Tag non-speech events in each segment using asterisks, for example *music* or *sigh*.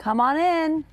Come on in.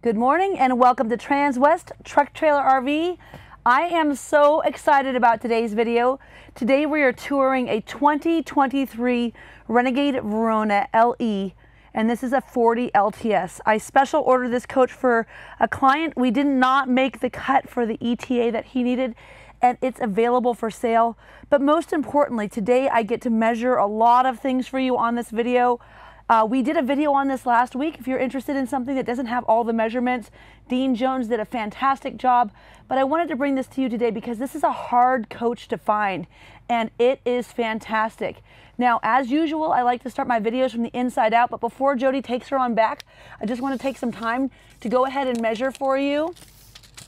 Good morning and welcome to Transwest Truck Trailer RV. I am so excited about today's video. Today we are touring a 2023 Renegade Verona LE and this is a 40 LTS. I special ordered this coach for a client. We did not make the cut for the ETA that he needed and it's available for sale. But most importantly, today I get to measure a lot of things for you on this video. Uh, we did a video on this last week. If you're interested in something that doesn't have all the measurements, Dean Jones did a fantastic job. But I wanted to bring this to you today because this is a hard coach to find and it is fantastic. Now, as usual, I like to start my videos from the inside out, but before Jody takes her on back, I just want to take some time to go ahead and measure for you.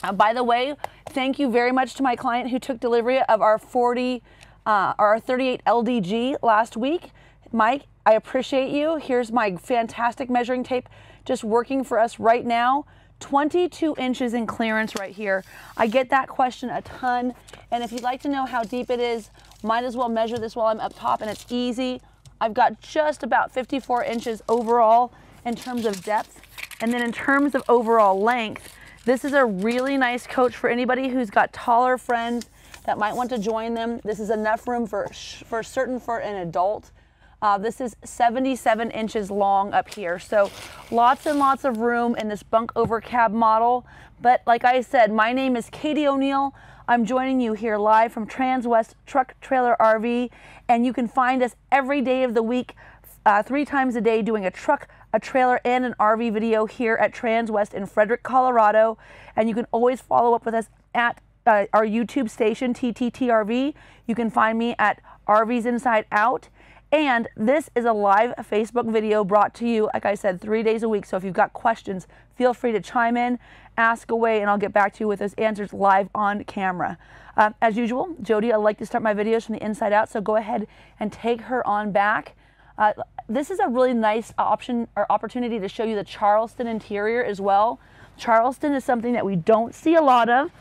Uh, by the way, thank you very much to my client who took delivery of our 40, uh, our 38 LDG last week. Mike, I appreciate you. Here's my fantastic measuring tape just working for us right now. 22 inches in clearance right here. I get that question a ton. And if you'd like to know how deep it is, might as well measure this while I'm up top and it's easy. I've got just about 54 inches overall in terms of depth. And then in terms of overall length, this is a really nice coach for anybody who's got taller friends that might want to join them. This is enough room for, for certain for an adult. Uh, this is 77 inches long up here. So lots and lots of room in this bunk over cab model. But like I said, my name is Katie O'Neill. I'm joining you here live from Transwest Truck Trailer RV. And you can find us every day of the week, uh, three times a day doing a truck, a trailer, and an RV video here at Transwest in Frederick, Colorado. And you can always follow up with us at uh, our YouTube station, TTTRV. You can find me at RVs Inside Out. And this is a live Facebook video brought to you, like I said, three days a week. So if you've got questions, feel free to chime in, ask away, and I'll get back to you with those answers live on camera. Uh, as usual, Jody, I like to start my videos from the inside out, so go ahead and take her on back. Uh, this is a really nice option or opportunity to show you the Charleston interior as well. Charleston is something that we don't see a lot of.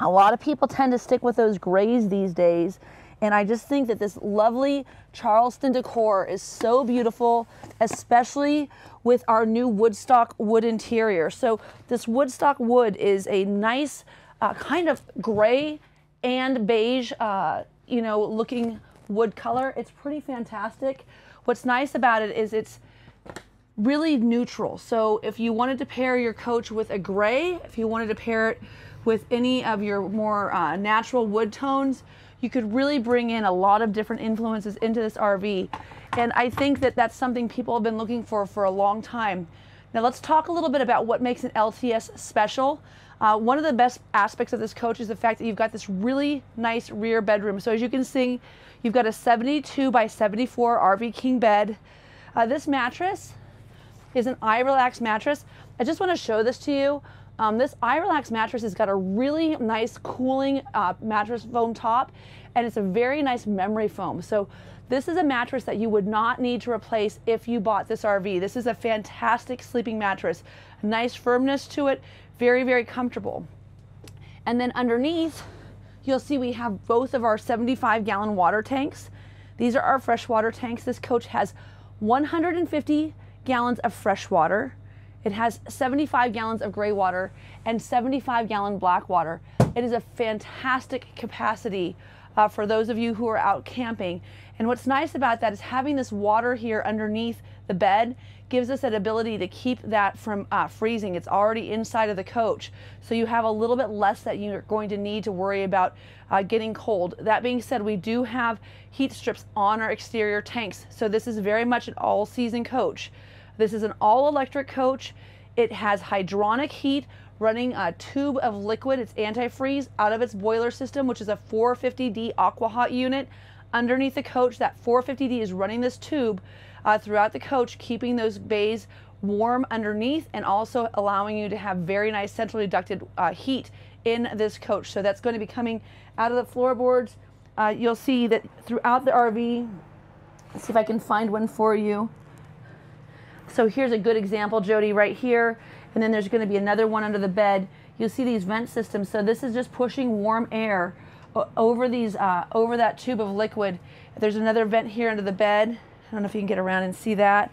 A lot of people tend to stick with those grays these days. And I just think that this lovely Charleston decor is so beautiful, especially with our new Woodstock wood interior. So this Woodstock wood is a nice uh, kind of gray and beige, uh, you know, looking wood color. It's pretty fantastic. What's nice about it is it's really neutral. So if you wanted to pair your coach with a gray, if you wanted to pair it with any of your more uh, natural wood tones, you could really bring in a lot of different influences into this RV. And I think that that's something people have been looking for for a long time. Now let's talk a little bit about what makes an LTS special. Uh, one of the best aspects of this coach is the fact that you've got this really nice rear bedroom. So as you can see, you've got a 72 by 74 RV King bed. Uh, this mattress is an iRelax mattress. I just want to show this to you. Um, this iRelax mattress has got a really nice cooling uh, mattress foam top and it's a very nice memory foam. So this is a mattress that you would not need to replace if you bought this RV. This is a fantastic sleeping mattress. Nice firmness to it, very, very comfortable. And then underneath, you'll see we have both of our 75 gallon water tanks. These are our freshwater tanks. This coach has 150 gallons of fresh water, it has 75 gallons of gray water and 75 gallon black water. It is a fantastic capacity uh, for those of you who are out camping. And what's nice about that is having this water here underneath the bed gives us that ability to keep that from uh, freezing. It's already inside of the coach. So you have a little bit less that you're going to need to worry about uh, getting cold. That being said, we do have heat strips on our exterior tanks. So this is very much an all season coach. This is an all electric coach. It has hydronic heat running a tube of liquid, it's antifreeze, out of its boiler system, which is a 450D AquaHot unit. Underneath the coach, that 450D is running this tube uh, throughout the coach, keeping those bays warm underneath and also allowing you to have very nice centrally ducted uh, heat in this coach. So that's going to be coming out of the floorboards. Uh, you'll see that throughout the RV, let's see if I can find one for you. So here's a good example, Jody, right here. And then there's gonna be another one under the bed. You'll see these vent systems. So this is just pushing warm air over these, uh, over that tube of liquid. There's another vent here under the bed. I don't know if you can get around and see that,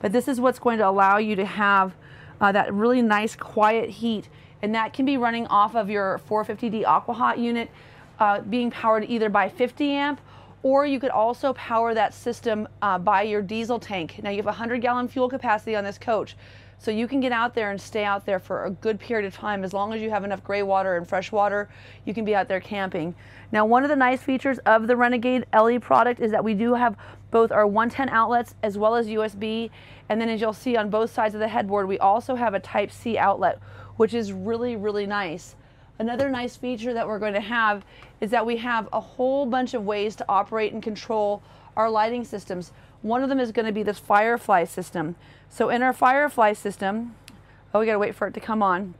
but this is what's going to allow you to have uh, that really nice quiet heat and that can be running off of your 450D AquaHot unit uh, being powered either by 50 amp or you could also power that system uh, by your diesel tank. Now you have 100 gallon fuel capacity on this coach. So you can get out there and stay out there for a good period of time. As long as you have enough gray water and fresh water, you can be out there camping. Now, one of the nice features of the Renegade LE product is that we do have both our 110 outlets as well as USB. And then as you'll see on both sides of the headboard, we also have a type C outlet, which is really, really nice. Another nice feature that we're going to have is that we have a whole bunch of ways to operate and control our lighting systems. One of them is going to be this Firefly system. So in our Firefly system, oh, we got to wait for it to come on.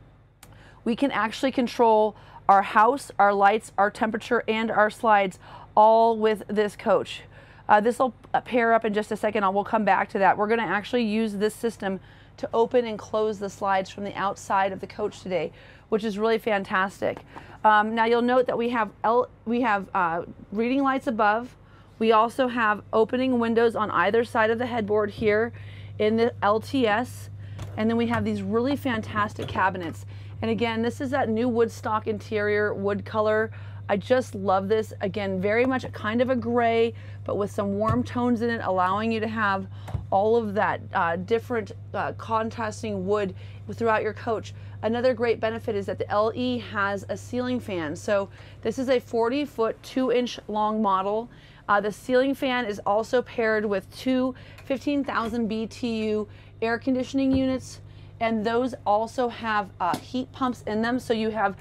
We can actually control our house, our lights, our temperature, and our slides all with this coach. Uh, this will pair up in just a second. I will come back to that. We're going to actually use this system to open and close the slides from the outside of the coach today, which is really fantastic. Um, now you'll note that we have L we have uh, reading lights above. We also have opening windows on either side of the headboard here in the LTS. And then we have these really fantastic cabinets. And again, this is that new Woodstock interior wood color. I just love this. Again, very much kind of a gray, but with some warm tones in it, allowing you to have all of that uh, different uh, contrasting wood throughout your coach. Another great benefit is that the LE has a ceiling fan. So this is a 40 foot, two inch long model. Uh, the ceiling fan is also paired with two 15,000 BTU air conditioning units, and those also have uh, heat pumps in them. So you have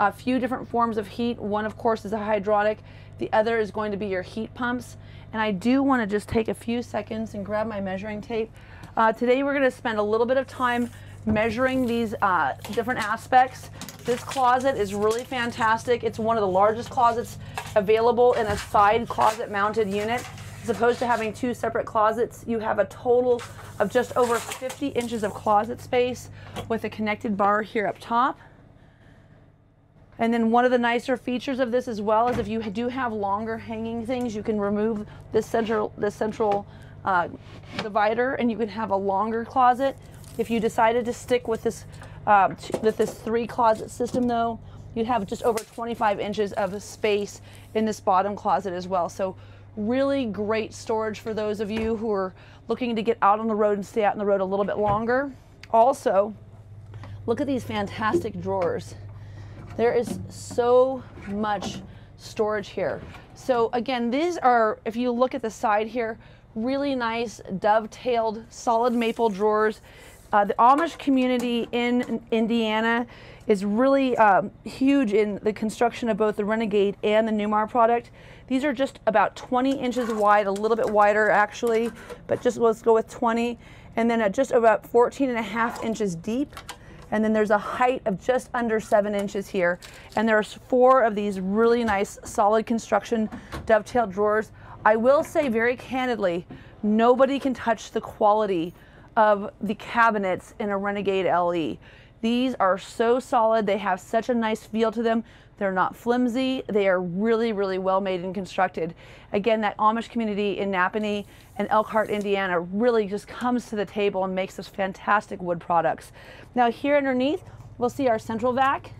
a few different forms of heat. One, of course, is a hydronic. The other is going to be your heat pumps. And I do want to just take a few seconds and grab my measuring tape. Uh, today we're going to spend a little bit of time measuring these uh, different aspects. This closet is really fantastic. It's one of the largest closets available in a side closet mounted unit. As opposed to having two separate closets, you have a total of just over 50 inches of closet space with a connected bar here up top. And then one of the nicer features of this as well is if you do have longer hanging things, you can remove this central, this central uh, divider and you can have a longer closet. If you decided to stick with this, uh, with this three closet system though, you'd have just over 25 inches of space in this bottom closet as well. So really great storage for those of you who are looking to get out on the road and stay out on the road a little bit longer. Also, look at these fantastic drawers. There is so much storage here. So again, these are, if you look at the side here, really nice dovetailed solid maple drawers. Uh, the Amish community in Indiana is really um, huge in the construction of both the Renegade and the Newmar product. These are just about 20 inches wide, a little bit wider actually, but just let's go with 20. And then at just about 14 and a half inches deep. And then there's a height of just under seven inches here. And there's four of these really nice solid construction dovetail drawers. I will say very candidly, nobody can touch the quality of the cabinets in a Renegade LE. These are so solid. They have such a nice feel to them. They're not flimsy. They are really, really well made and constructed. Again, that Amish community in Nappanee and Elkhart, Indiana really just comes to the table and makes us fantastic wood products. Now here underneath, we'll see our central vac.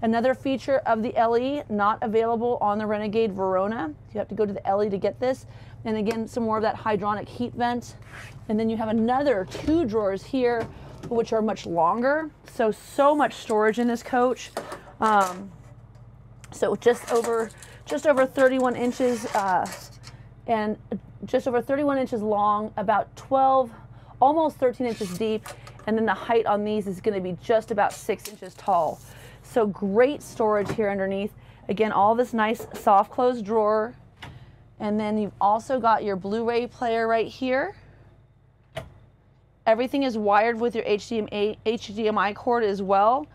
Another feature of the LE not available on the Renegade Verona. You have to go to the LE to get this. And again, some more of that hydronic heat vent. And then you have another two drawers here, which are much longer. So, so much storage in this coach. Um, so just over, just over 31 inches uh, and just over 31 inches long, about 12, almost 13 inches deep. And then the height on these is gonna be just about six inches tall. So great storage here underneath. Again, all this nice soft closed drawer. And then you've also got your Blu-ray player right here. Everything is wired with your HDMI, HDMI cord as well.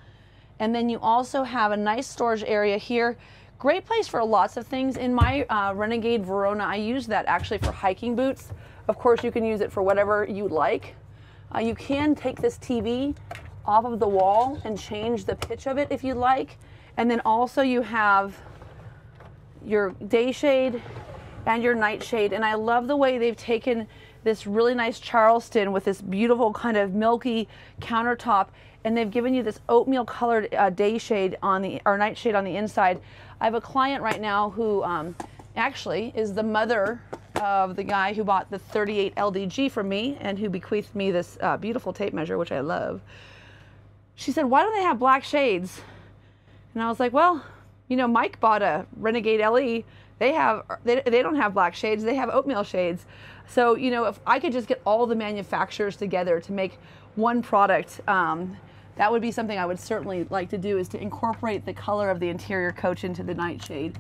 And then you also have a nice storage area here. Great place for lots of things. In my uh, Renegade Verona, I use that actually for hiking boots. Of course, you can use it for whatever you like. Uh, you can take this TV off of the wall and change the pitch of it if you'd like. And then also you have your day shade and your nightshade. And I love the way they've taken this really nice Charleston with this beautiful kind of milky countertop and they've given you this oatmeal colored uh, day shade on the or nightshade on the inside. I have a client right now who um, actually is the mother of the guy who bought the 38 LDG from me and who bequeathed me this uh, beautiful tape measure, which I love. She said, "Why don't they have black shades?" And I was like, "Well, you know, Mike bought a Renegade LE. They have they, they don't have black shades. They have oatmeal shades." So, you know, if I could just get all the manufacturers together to make one product, um, that would be something I would certainly like to do is to incorporate the color of the interior coach into the nightshade.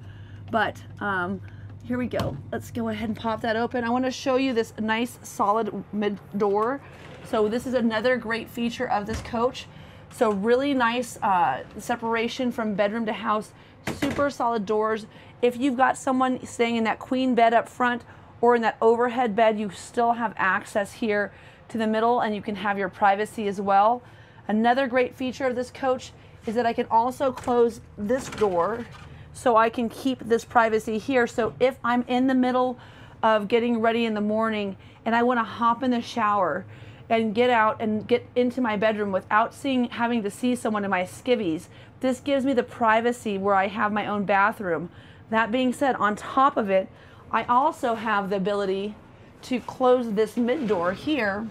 But um, here we go. Let's go ahead and pop that open. I want to show you this nice solid mid door. So this is another great feature of this coach. So really nice uh, separation from bedroom to house, super solid doors. If you've got someone staying in that queen bed up front or in that overhead bed, you still have access here to the middle and you can have your privacy as well. Another great feature of this coach is that I can also close this door so I can keep this privacy here. So if I'm in the middle of getting ready in the morning and I want to hop in the shower and get out and get into my bedroom without seeing having to see someone in my skivvies, this gives me the privacy where I have my own bathroom. That being said, on top of it, I also have the ability to close this mid door here.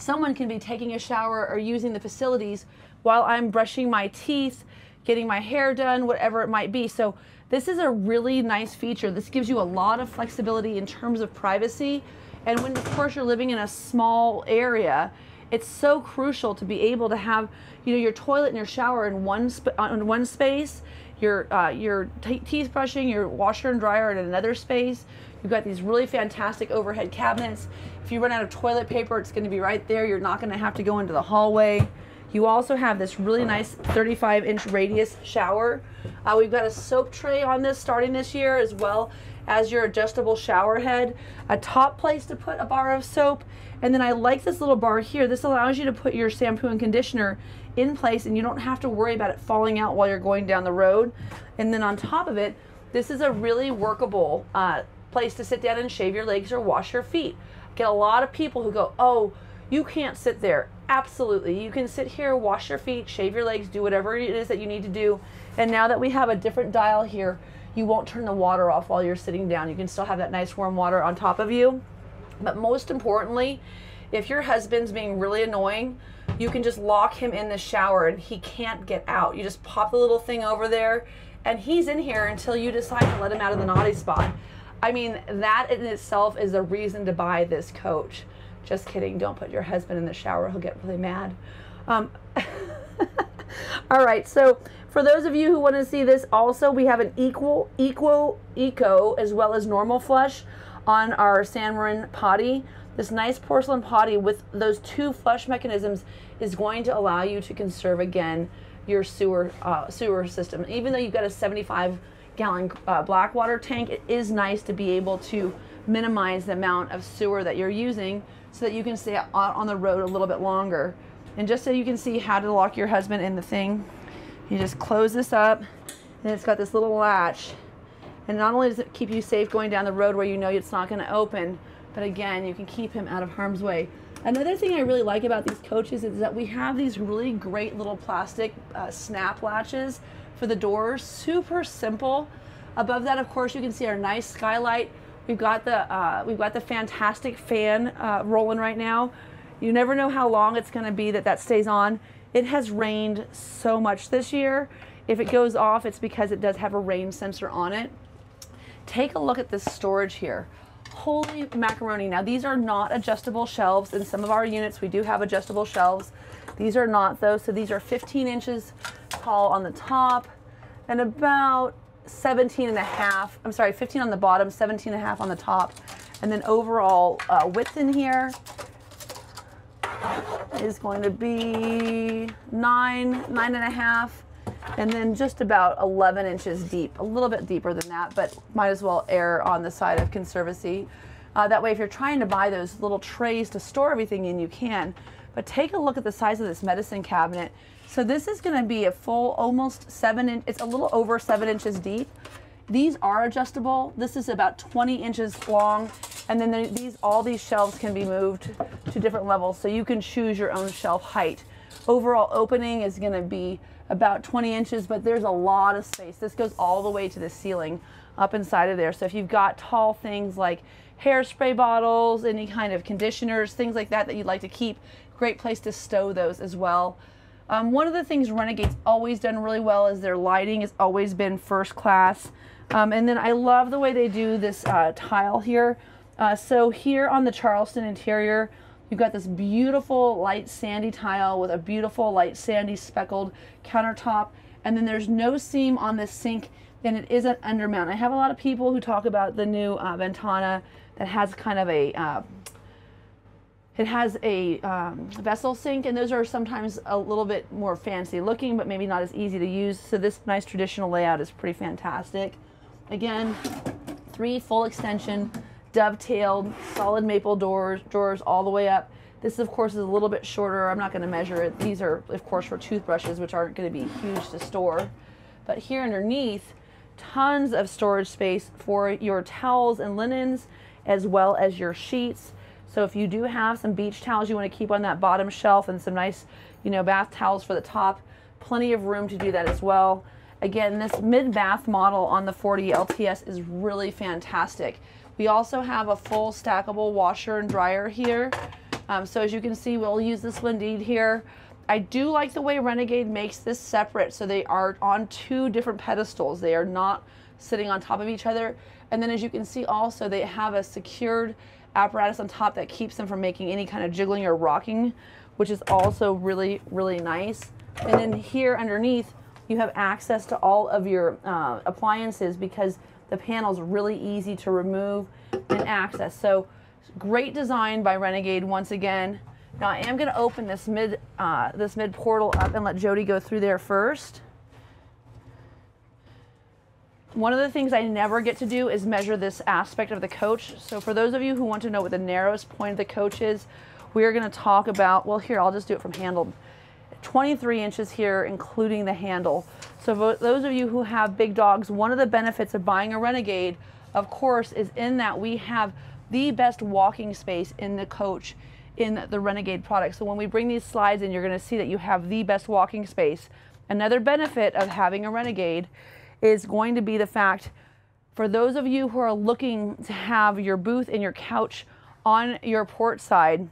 Someone can be taking a shower or using the facilities while I'm brushing my teeth, getting my hair done, whatever it might be. So this is a really nice feature. This gives you a lot of flexibility in terms of privacy. And when, of course, you're living in a small area, it's so crucial to be able to have, you know, your toilet and your shower in one sp- in one space your uh, your teeth brushing, your washer and dryer in another space. You've got these really fantastic overhead cabinets. If you run out of toilet paper, it's going to be right there. You're not going to have to go into the hallway. You also have this really nice 35 inch radius shower. Uh, we've got a soap tray on this starting this year as well as your adjustable shower head, a top place to put a bar of soap, and then I like this little bar here. This allows you to put your shampoo and conditioner in place and you don't have to worry about it falling out while you're going down the road. And then on top of it, this is a really workable uh, place to sit down and shave your legs or wash your feet. Get a lot of people who go, oh, you can't sit there. Absolutely. You can sit here, wash your feet, shave your legs, do whatever it is that you need to do. And now that we have a different dial here, you won't turn the water off while you're sitting down. You can still have that nice warm water on top of you. But most importantly, if your husband's being really annoying, you can just lock him in the shower and he can't get out. You just pop the little thing over there and he's in here until you decide to let him out of the naughty spot. I mean, that in itself is a reason to buy this coach. Just kidding. Don't put your husband in the shower. He'll get really mad. Um, *laughs* all right. So for those of you who want to see this also, we have an equal, equal, eco, as well as normal flush on our San Marin potty. This nice porcelain potty with those two flush mechanisms is going to allow you to conserve again your sewer uh, sewer system. Even though you've got a 75 gallon uh, black water tank, it is nice to be able to minimize the amount of sewer that you're using so that you can stay out on the road a little bit longer. And just so you can see how to lock your husband in the thing, you just close this up and it's got this little latch. And not only does it keep you safe going down the road where you know it's not going to open, but again, you can keep him out of harm's way. Another thing I really like about these coaches is that we have these really great little plastic uh, snap latches for the doors. Super simple. Above that, of course, you can see our nice skylight. We've got the uh, we've got the fantastic fan uh, rolling right now. You never know how long it's going to be that that stays on. It has rained so much this year. If it goes off, it's because it does have a rain sensor on it. Take a look at this storage here. Holy macaroni. Now these are not adjustable shelves. In some of our units we do have adjustable shelves. These are not though. So these are 15 inches tall on the top and about 17 and a half, I'm sorry, 15 on the bottom, 17 and a half on the top. And then overall uh, width in here is going to be nine, nine and a half, and then just about 11 inches deep, a little bit deeper than that, but might as well err on the side of conservancy. Uh, that way, if you're trying to buy those little trays to store everything in, you can. But take a look at the size of this medicine cabinet. So this is going to be a full, almost seven inch. It's a little over seven inches deep. These are adjustable. This is about 20 inches long, and then these all these shelves can be moved to different levels, so you can choose your own shelf height. Overall opening is going to be about 20 inches, but there's a lot of space. This goes all the way to the ceiling up inside of there. So if you've got tall things like hairspray bottles, any kind of conditioners, things like that that you'd like to keep, great place to stow those as well. Um, one of the things Renegade's always done really well is their lighting has always been first class. Um, and then I love the way they do this uh, tile here. Uh, so here on the Charleston interior, you've got this beautiful light sandy tile with a beautiful light sandy speckled countertop. And then there's no seam on this sink and it is an undermount. I have a lot of people who talk about the new uh, Ventana that has kind of a, uh, it has a um, vessel sink and those are sometimes a little bit more fancy looking but maybe not as easy to use. So this nice traditional layout is pretty fantastic. Again, three full extension, dovetailed, solid maple doors, drawers all the way up. This, of course, is a little bit shorter. I'm not going to measure it. These are, of course, for toothbrushes, which aren't going to be huge to store. But here underneath, tons of storage space for your towels and linens, as well as your sheets. So if you do have some beach towels you want to keep on that bottom shelf and some nice, you know, bath towels for the top, plenty of room to do that as well. Again, this mid-bath model on the 40 LTS is really fantastic. We also have a full stackable washer and dryer here. Um, so as you can see, we'll use this Lindeed here. I do like the way Renegade makes this separate so they are on two different pedestals. They are not sitting on top of each other. And then as you can see also, they have a secured apparatus on top that keeps them from making any kind of jiggling or rocking, which is also really, really nice. And then here underneath, you have access to all of your uh, appliances because the panel's really easy to remove and access. So great design by Renegade once again. Now I am going to open this mid uh, this mid portal up and let Jody go through there first. One of the things I never get to do is measure this aspect of the coach. So for those of you who want to know what the narrowest point of the coach is, we're going to talk about, well here, I'll just do it from handle 23 inches here, including the handle. So for those of you who have big dogs, one of the benefits of buying a Renegade, of course, is in that we have the best walking space in the coach in the Renegade product. So when we bring these slides in, you're gonna see that you have the best walking space. Another benefit of having a Renegade is going to be the fact for those of you who are looking to have your booth and your couch on your port side,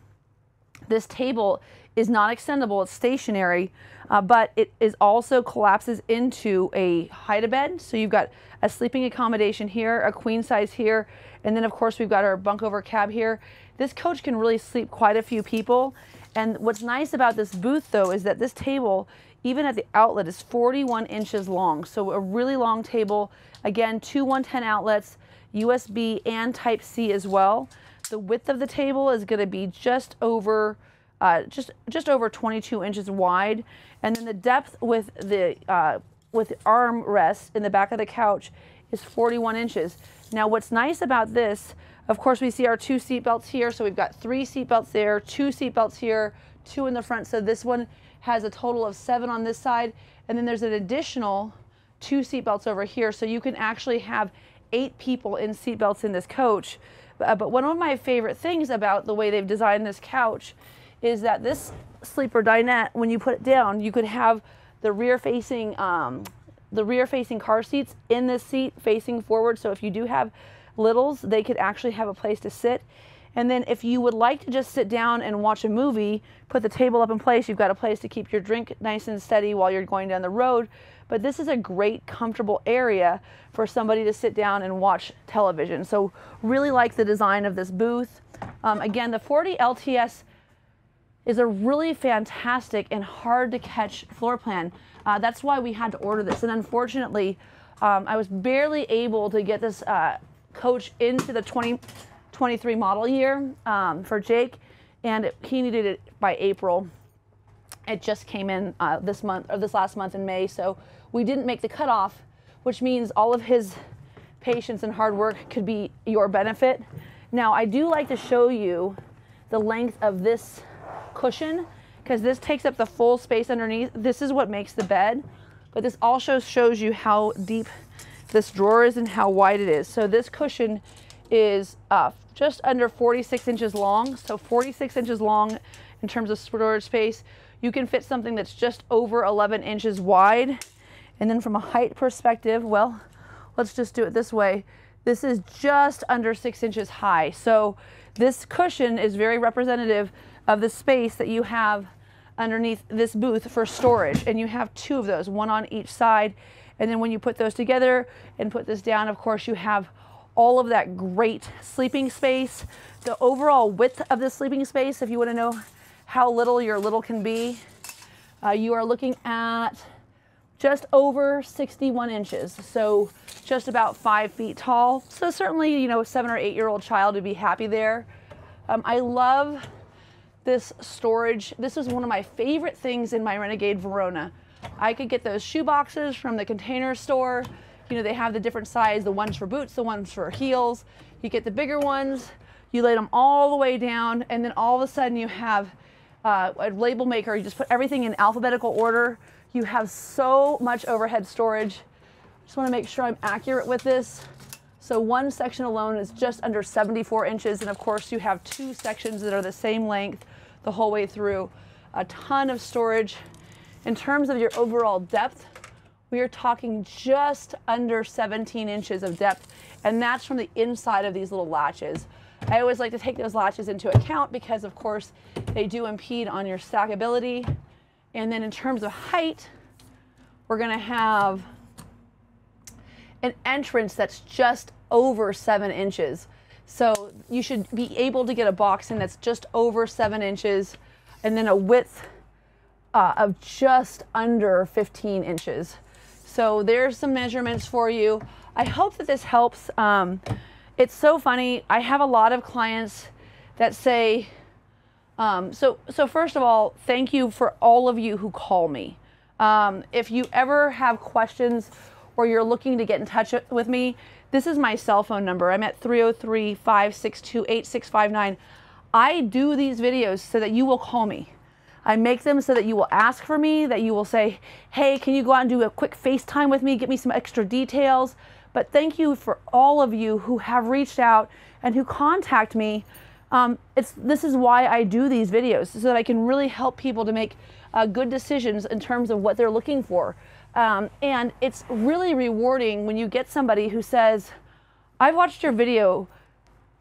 this table is not extendable, it's stationary, uh, but it is also collapses into a hide-a-bed. So you've got a sleeping accommodation here, a queen size here, and then of course we've got our bunk over cab here. This coach can really sleep quite a few people. And what's nice about this booth though is that this table, even at the outlet, is 41 inches long. So a really long table. Again, two 110 outlets, USB and Type C as well. The width of the table is gonna be just over uh, just just over 22 inches wide, and then the depth with the uh, with the arm rest in the back of the couch is 41 inches. Now, what's nice about this, of course, we see our two seat belts here, so we've got three seat belts there, two seat belts here, two in the front. So this one has a total of seven on this side, and then there's an additional two seat belts over here, so you can actually have eight people in seat belts in this coach. Uh, but one of my favorite things about the way they've designed this couch is that this sleeper dinette, when you put it down, you could have the rear facing um, the rear facing car seats in this seat facing forward. So if you do have littles, they could actually have a place to sit. And then if you would like to just sit down and watch a movie, put the table up in place, you've got a place to keep your drink nice and steady while you're going down the road. But this is a great comfortable area for somebody to sit down and watch television. So really like the design of this booth. Um, again, the 40 LTS is a really fantastic and hard to catch floor plan. Uh, that's why we had to order this. And unfortunately, um, I was barely able to get this uh, coach into the 2023 model year um, for Jake, and it, he needed it by April. It just came in uh, this month or this last month in May, so we didn't make the cutoff, which means all of his patience and hard work could be your benefit. Now, I do like to show you the length of this cushion because this takes up the full space underneath. This is what makes the bed, but this also shows you how deep this drawer is and how wide it is. So this cushion is uh, just under 46 inches long. So 46 inches long in terms of storage space. You can fit something that's just over 11 inches wide. And then from a height perspective, well, let's just do it this way. This is just under six inches high. So this cushion is very representative of the space that you have underneath this booth for storage. And you have two of those, one on each side. And then when you put those together and put this down, of course, you have all of that great sleeping space. The overall width of the sleeping space, if you want to know how little your little can be, uh, you are looking at just over 61 inches. So just about five feet tall. So certainly, you know, a seven or eight year old child would be happy there. Um, I love this storage. This is one of my favorite things in my Renegade Verona. I could get those shoe boxes from the container store. You know, they have the different size, the ones for boots, the ones for heels. You get the bigger ones, you lay them all the way down, and then all of a sudden you have uh, a label maker. You just put everything in alphabetical order. You have so much overhead storage. Just wanna make sure I'm accurate with this. So one section alone is just under 74 inches. And of course you have two sections that are the same length the whole way through. A ton of storage. In terms of your overall depth, we are talking just under 17 inches of depth, and that's from the inside of these little latches. I always like to take those latches into account because, of course, they do impede on your stackability. And then in terms of height, we're going to have an entrance that's just over seven inches. So you should be able to get a box in that's just over seven inches and then a width uh, of just under 15 inches. So there's some measurements for you. I hope that this helps. Um, it's so funny. I have a lot of clients that say, um, so, so first of all, thank you for all of you who call me. Um, if you ever have questions or you're looking to get in touch with me, this is my cell phone number. I'm at 303 562 8659. I do these videos so that you will call me. I make them so that you will ask for me, that you will say, hey, can you go out and do a quick FaceTime with me, get me some extra details. But thank you for all of you who have reached out and who contact me. Um, it's, this is why I do these videos, so that I can really help people to make uh, good decisions in terms of what they're looking for. Um, and it's really rewarding when you get somebody who says, I've watched your video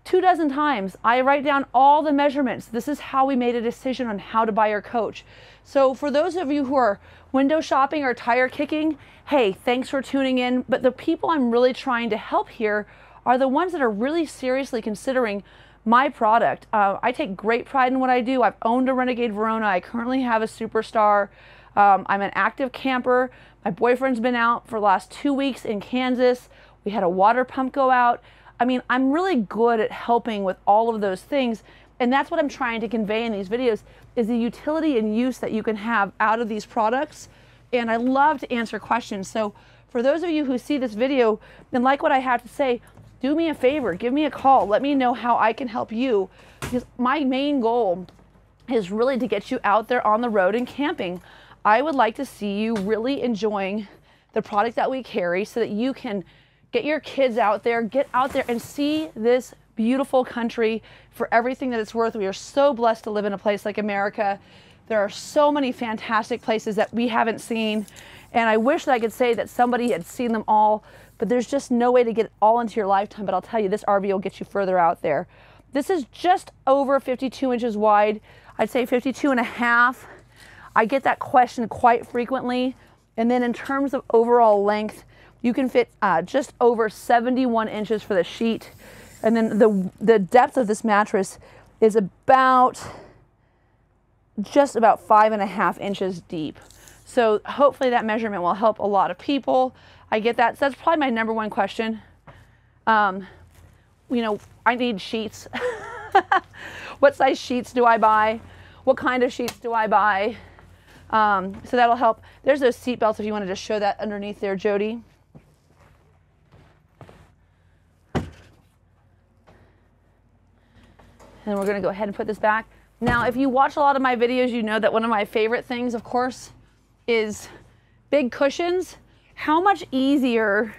two dozen times. I write down all the measurements. This is how we made a decision on how to buy our coach. So for those of you who are window shopping or tire kicking, hey, thanks for tuning in. But the people I'm really trying to help here are the ones that are really seriously considering my product. Uh, I take great pride in what I do. I've owned a Renegade Verona. I currently have a Superstar. Um, I'm an active camper. My boyfriend's been out for the last two weeks in Kansas. We had a water pump go out. I mean, I'm really good at helping with all of those things. And that's what I'm trying to convey in these videos is the utility and use that you can have out of these products. And I love to answer questions. So for those of you who see this video and like what I have to say, do me a favor, give me a call. Let me know how I can help you because my main goal is really to get you out there on the road and camping. I would like to see you really enjoying the product that we carry so that you can Get your kids out there, get out there and see this beautiful country for everything that it's worth. We are so blessed to live in a place like America. There are so many fantastic places that we haven't seen. And I wish that I could say that somebody had seen them all, but there's just no way to get it all into your lifetime. But I'll tell you, this RV will get you further out there. This is just over 52 inches wide. I'd say 52 and a half. I get that question quite frequently. And then in terms of overall length, you can fit uh, just over 71 inches for the sheet. And then the, the depth of this mattress is about just about five and a half inches deep. So hopefully that measurement will help a lot of people. I get that. So that's probably my number one question. Um, you know, I need sheets. *laughs* what size sheets do I buy? What kind of sheets do I buy? Um, so that'll help. There's those seat belts if you wanted to show that underneath there, Jody. And we're gonna go ahead and put this back. Now, if you watch a lot of my videos, you know that one of my favorite things, of course, is big cushions. How much easier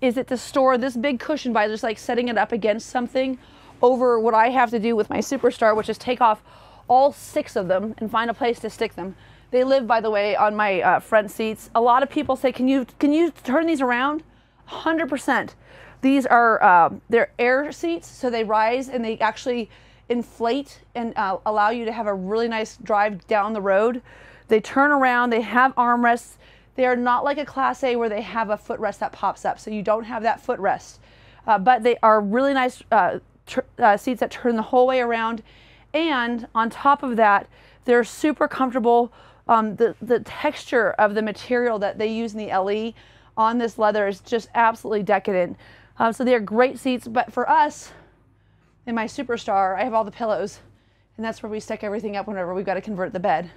is it to store this big cushion by just like setting it up against something over what I have to do with my Superstar, which is take off all six of them and find a place to stick them. They live, by the way, on my uh, front seats. A lot of people say, "Can you can you turn these around?" 100%. These are uh, they're air seats, so they rise and they actually inflate and uh, allow you to have a really nice drive down the road. They turn around. They have armrests. They are not like a Class A where they have a footrest that pops up, so you don't have that footrest. Uh, but they are really nice uh, uh, seats that turn the whole way around. And on top of that, they're super comfortable. Um, the, the texture of the material that they use in the LE on this leather is just absolutely decadent. Um, so they're great seats, but for us, in my Superstar, I have all the pillows, and that's where we stick everything up whenever we've got to convert the bed.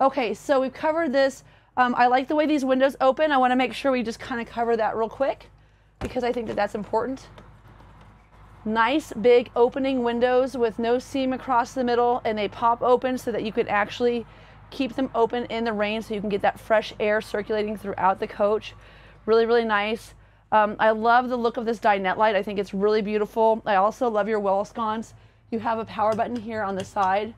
Okay, so we've covered this. Um, I like the way these windows open. I want to make sure we just kind of cover that real quick because I think that that's important. Nice big opening windows with no seam across the middle and they pop open so that you could actually keep them open in the rain so you can get that fresh air circulating throughout the coach. Really, really nice. Um, I love the look of this dinette light. I think it's really beautiful. I also love your wall sconce. You have a power button here on the side,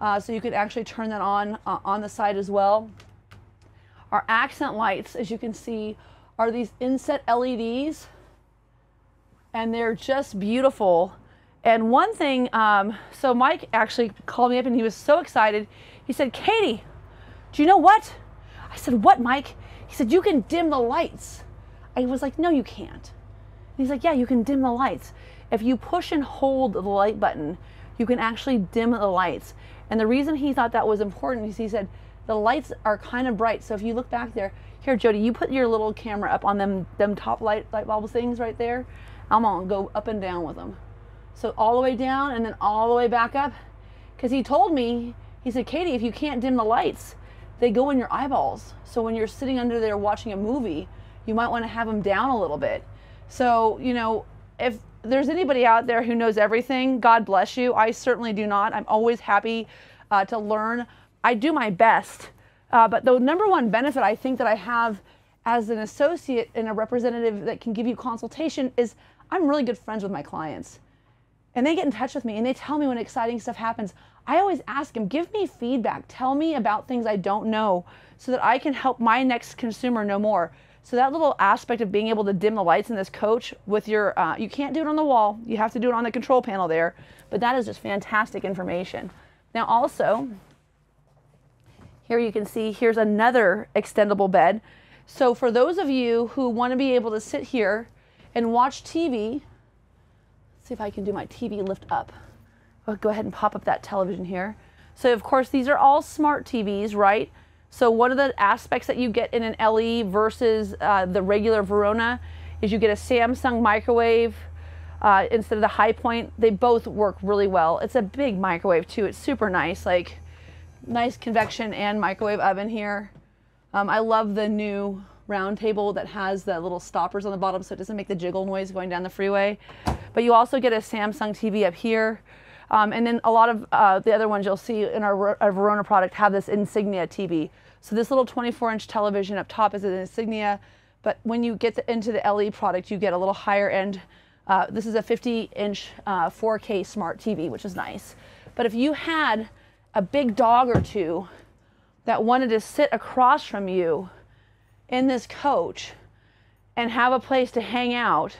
uh, so you could actually turn that on uh, on the side as well. Our accent lights, as you can see, are these inset LEDs, and they're just beautiful. And one thing, um, so Mike actually called me up and he was so excited. He said, Katie, do you know what? I said, What, Mike? He said, You can dim the lights. I was like, No, you can't. And he's like, Yeah, you can dim the lights. If you push and hold the light button, you can actually dim the lights. And the reason he thought that was important is he said, The lights are kind of bright. So if you look back there, here, Jody, you put your little camera up on them, them top light, light bulb things right there. I'm gonna go up and down with them. So all the way down and then all the way back up. Because he told me, he said, Katie, if you can't dim the lights, they go in your eyeballs. So when you're sitting under there watching a movie, you might want to have them down a little bit. So, you know, if there's anybody out there who knows everything, God bless you. I certainly do not. I'm always happy uh, to learn. I do my best. Uh, but the number one benefit I think that I have as an associate and a representative that can give you consultation is I'm really good friends with my clients. And they get in touch with me and they tell me when exciting stuff happens. I always ask them, give me feedback. Tell me about things I don't know so that I can help my next consumer know more. So that little aspect of being able to dim the lights in this coach with your, uh, you can't do it on the wall. You have to do it on the control panel there. But that is just fantastic information. Now also, here you can see, here's another extendable bed. So for those of you who want to be able to sit here and watch TV, see if I can do my TV lift up. I'll go ahead and pop up that television here. So of course, these are all smart TVs, right? So one of the aspects that you get in an LE versus uh, the regular Verona is you get a Samsung microwave uh, instead of the high point. They both work really well. It's a big microwave too. It's super nice, like nice convection and microwave oven here. Um, I love the new round table that has the little stoppers on the bottom so it doesn't make the jiggle noise going down the freeway. But you also get a Samsung TV up here. Um, and then a lot of uh, the other ones you'll see in our, our, Verona product have this Insignia TV. So this little 24 inch television up top is an Insignia, but when you get the, into the LE product, you get a little higher end. Uh, this is a 50 inch uh, 4K smart TV, which is nice. But if you had a big dog or two that wanted to sit across from you in this coach and have a place to hang out,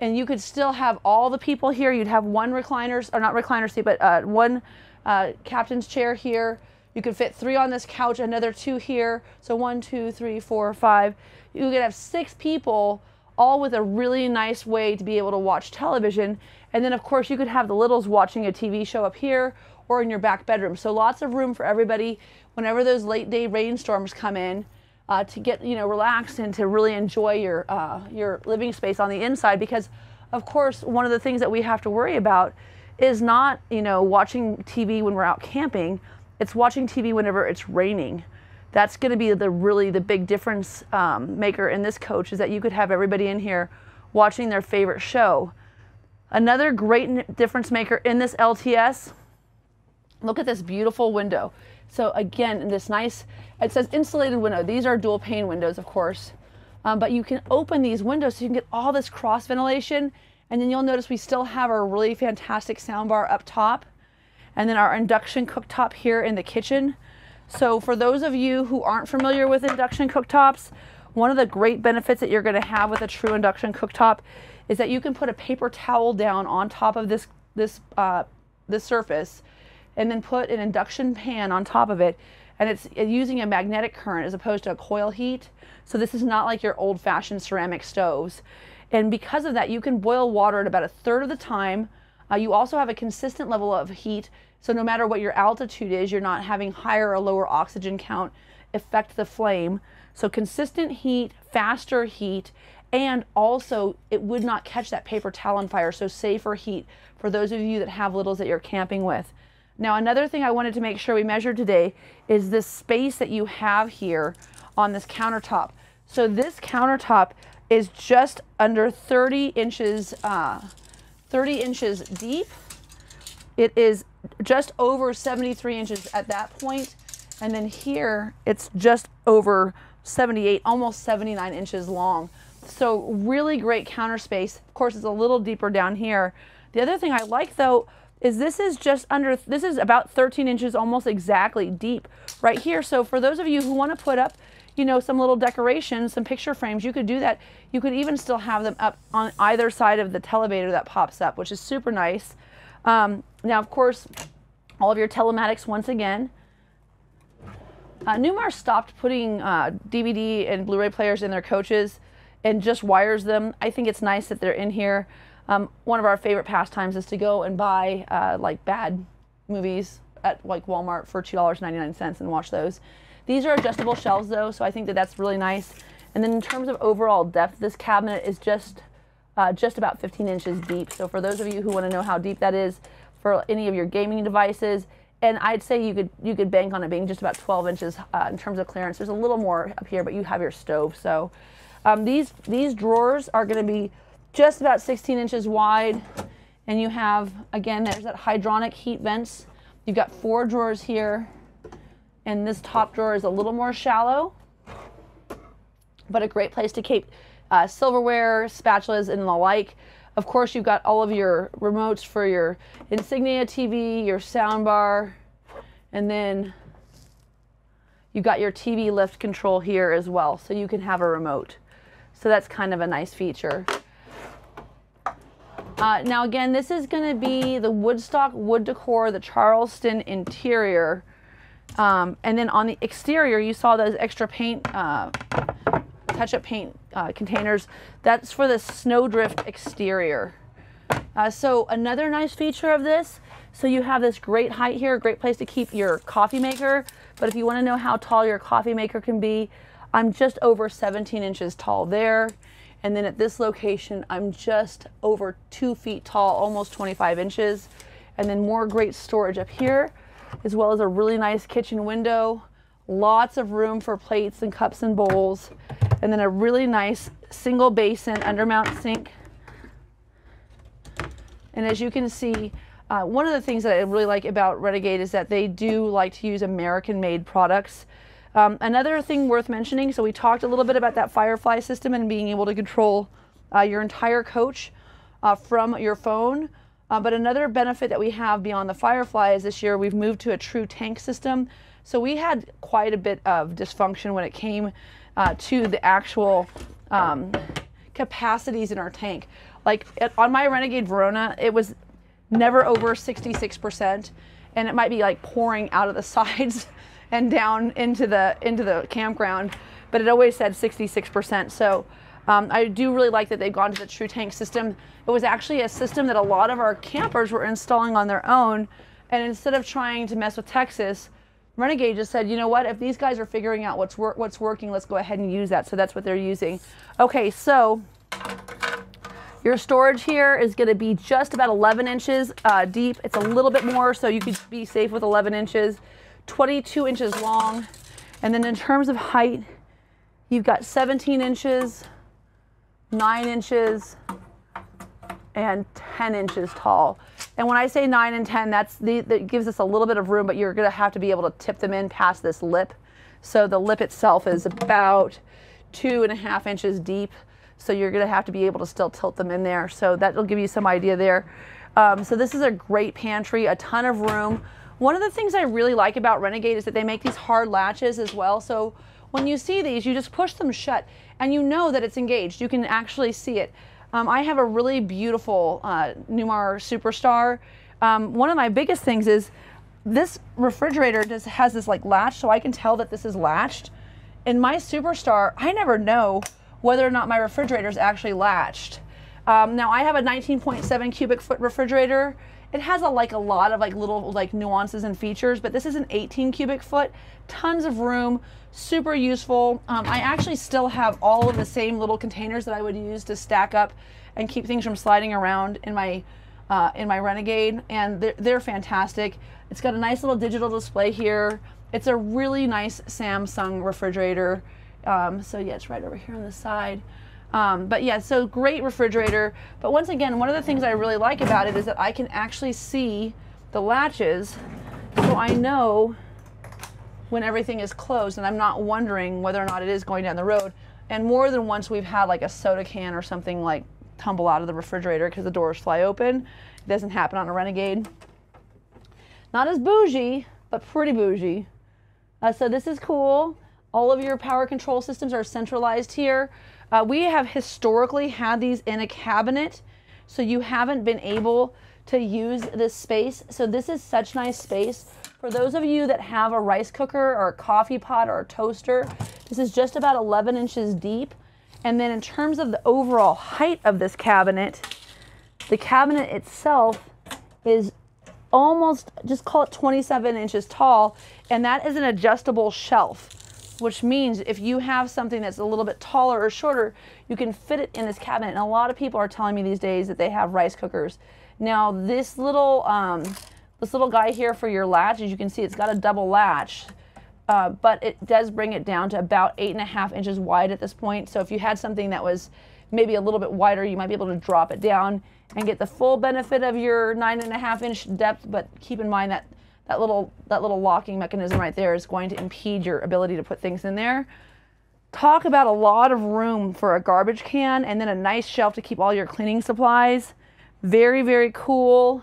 and you could still have all the people here. You'd have one recliner, or not recliner seat, but uh, one uh, captain's chair here. You could fit three on this couch, another two here. So one, two, three, four, five. You could have six people all with a really nice way to be able to watch television. And then of course you could have the littles watching a TV show up here or in your back bedroom. So lots of room for everybody whenever those late day rainstorms come in uh, to get you know relaxed and to really enjoy your uh, your living space on the inside because of course one of the things that we have to worry about is not you know watching TV when we're out camping. It's watching TV whenever it's raining. That's going to be the really the big difference um, maker in this coach is that you could have everybody in here watching their favorite show. Another great difference maker in this LTS look at this beautiful window so again, this nice, it says insulated window. These are dual pane windows, of course. Um, but you can open these windows so you can get all this cross ventilation. And then you'll notice we still have our really fantastic soundbar up top. And then our induction cooktop here in the kitchen. So for those of you who aren't familiar with induction cooktops, one of the great benefits that you're gonna have with a true induction cooktop is that you can put a paper towel down on top of this, this, uh, this surface and then put an induction pan on top of it and it's using a magnetic current as opposed to a coil heat. So this is not like your old fashioned ceramic stoves. And because of that, you can boil water at about a third of the time. Uh, you also have a consistent level of heat. So no matter what your altitude is, you're not having higher or lower oxygen count affect the flame. So consistent heat, faster heat, and also it would not catch that paper towel on fire. So safer heat for those of you that have littles that you're camping with. Now, another thing I wanted to make sure we measured today is this space that you have here on this countertop. So this countertop is just under 30 inches, uh, 30 inches deep. It is just over 73 inches at that point. And then here, it's just over 78, almost 79 inches long. So really great counter space. Of course, it's a little deeper down here. The other thing I like though, is this is just under, this is about 13 inches almost exactly deep right here. So for those of you who want to put up, you know, some little decorations, some picture frames, you could do that. You could even still have them up on either side of the televator that pops up, which is super nice. Um, now, of course, all of your telematics once again. Uh, Newmar stopped putting uh, DVD and Blu-ray players in their coaches and just wires them. I think it's nice that they're in here. Um, one of our favorite pastimes is to go and buy uh, like bad movies at like Walmart for $2.99 and watch those. These are adjustable shelves though, so I think that that's really nice. And then in terms of overall depth, this cabinet is just uh, just about 15 inches deep. So for those of you who want to know how deep that is for any of your gaming devices, and I'd say you could you could bank on it being just about 12 inches uh, in terms of clearance. There's a little more up here, but you have your stove. So um, these these drawers are going to be just about 16 inches wide. And you have, again, there's that hydronic heat vents. You've got four drawers here. And this top drawer is a little more shallow, but a great place to keep uh, silverware, spatulas, and the like. Of course, you've got all of your remotes for your Insignia TV, your soundbar, and then you've got your TV lift control here as well, so you can have a remote. So that's kind of a nice feature. Uh, now again, this is going to be the Woodstock wood decor, the Charleston interior. Um, and then on the exterior, you saw those extra paint, uh, touch-up paint uh, containers. That's for the Snowdrift exterior. Uh, so another nice feature of this, so you have this great height here, great place to keep your coffee maker. But if you want to know how tall your coffee maker can be, I'm just over 17 inches tall there. And then at this location, I'm just over two feet tall, almost 25 inches. And then more great storage up here, as well as a really nice kitchen window, lots of room for plates and cups and bowls, and then a really nice single basin undermount sink. And as you can see, uh, one of the things that I really like about Renegade is that they do like to use American made products. Um, another thing worth mentioning, so we talked a little bit about that Firefly system and being able to control uh, your entire coach uh, from your phone. Uh, but another benefit that we have beyond the Firefly is this year we've moved to a true tank system. So we had quite a bit of dysfunction when it came uh, to the actual um, capacities in our tank. Like it, on my Renegade Verona, it was never over 66%, and it might be like pouring out of the *laughs* sides and down into the into the campground, but it always said 66%. So um, I do really like that they've gone to the True Tank system. It was actually a system that a lot of our campers were installing on their own, and instead of trying to mess with Texas, Renegade just said, you know what, if these guys are figuring out what's wor what's working, let's go ahead and use that. So that's what they're using. Okay, so your storage here is going to be just about 11 inches uh, deep. It's a little bit more, so you could be safe with 11 inches. 22 inches long. And then in terms of height, you've got 17 inches, 9 inches, and 10 inches tall. And when I say 9 and 10, that's the, that gives us a little bit of room, but you're going to have to be able to tip them in past this lip. So the lip itself is about two and a half inches deep. So you're gonna have to be able to still tilt them in there. So that'll give you some idea there. Um, so this is a great pantry, a ton of room. One of the things I really like about Renegade is that they make these hard latches as well. So when you see these, you just push them shut and you know that it's engaged. You can actually see it. Um, I have a really beautiful uh, Newmar Superstar. Um, one of my biggest things is this refrigerator just has this like latch so I can tell that this is latched. In my Superstar, I never know whether or not my refrigerator is actually latched. Um, now I have a 19.7 cubic foot refrigerator. It has a, like a lot of like little like nuances and features, but this is an 18 cubic foot, tons of room, super useful. Um, I actually still have all of the same little containers that I would use to stack up and keep things from sliding around in my uh, in my Renegade, and they're, they're fantastic. It's got a nice little digital display here. It's a really nice Samsung refrigerator. Um, so yeah, it's right over here on the side. Um, but yeah, so great refrigerator. But once again, one of the things I really like about it is that I can actually see the latches, so I know when everything is closed and I'm not wondering whether or not it is going down the road. And more than once we've had like a soda can or something like tumble out of the refrigerator because the doors fly open. It doesn't happen on a Renegade. Not as bougie, but pretty bougie. Uh, so this is cool. All of your power control systems are centralized here. Uh, we have historically had these in a cabinet, so you haven't been able to use this space. So this is such nice space. For those of you that have a rice cooker or a coffee pot or a toaster, this is just about 11 inches deep. And then in terms of the overall height of this cabinet, the cabinet itself is almost, just call it 27 inches tall, and that is an adjustable shelf which means if you have something that's a little bit taller or shorter, you can fit it in this cabinet. And a lot of people are telling me these days that they have rice cookers. Now this little, um, this little guy here for your latch, as you can see, it's got a double latch. Uh, but it does bring it down to about eight and a half inches wide at this point. So if you had something that was maybe a little bit wider, you might be able to drop it down and get the full benefit of your nine and a half inch depth. But keep in mind that that little, that little locking mechanism right there is going to impede your ability to put things in there. Talk about a lot of room for a garbage can and then a nice shelf to keep all your cleaning supplies. Very, very cool.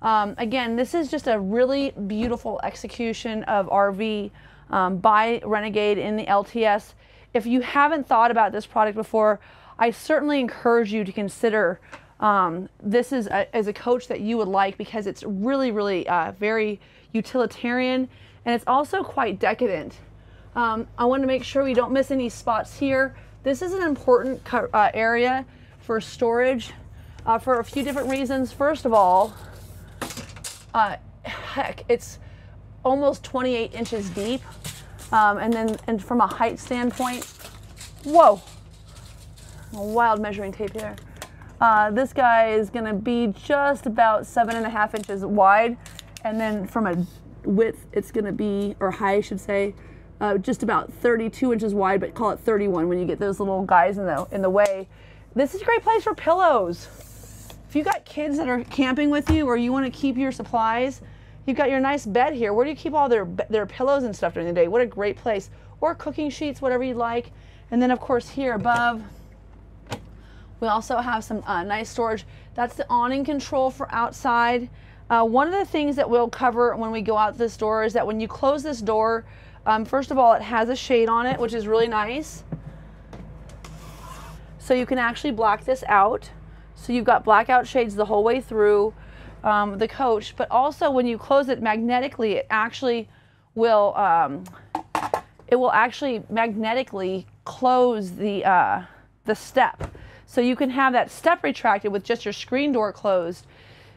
Um, again, this is just a really beautiful execution of RV um, by Renegade in the LTS. If you haven't thought about this product before, I certainly encourage you to consider um, this is a, as a coach that you would like because it's really, really uh, very utilitarian and it's also quite decadent. Um, I want to make sure we don't miss any spots here. This is an important uh, area for storage uh, for a few different reasons. First of all, uh, heck, it's almost 28 inches deep. Um, and then and from a height standpoint, whoa, wild measuring tape here. Uh, this guy is going to be just about seven and a half inches wide. And then from a width, it's going to be, or high, I should say, uh, just about 32 inches wide, but call it 31 when you get those little guys in the, in the way. This is a great place for pillows. If you got kids that are camping with you or you want to keep your supplies, you've got your nice bed here. Where do you keep all their, their pillows and stuff during the day? What a great place. Or cooking sheets, whatever you like. And then of course here above, we also have some uh, nice storage. That's the awning control for outside. Uh, one of the things that we'll cover when we go out this door is that when you close this door, um, first of all, it has a shade on it, which is really nice. So you can actually black this out. So you've got blackout shades the whole way through um, the coach, but also when you close it magnetically, it actually will, um, it will actually magnetically close the, uh, the step. So you can have that step retracted with just your screen door closed.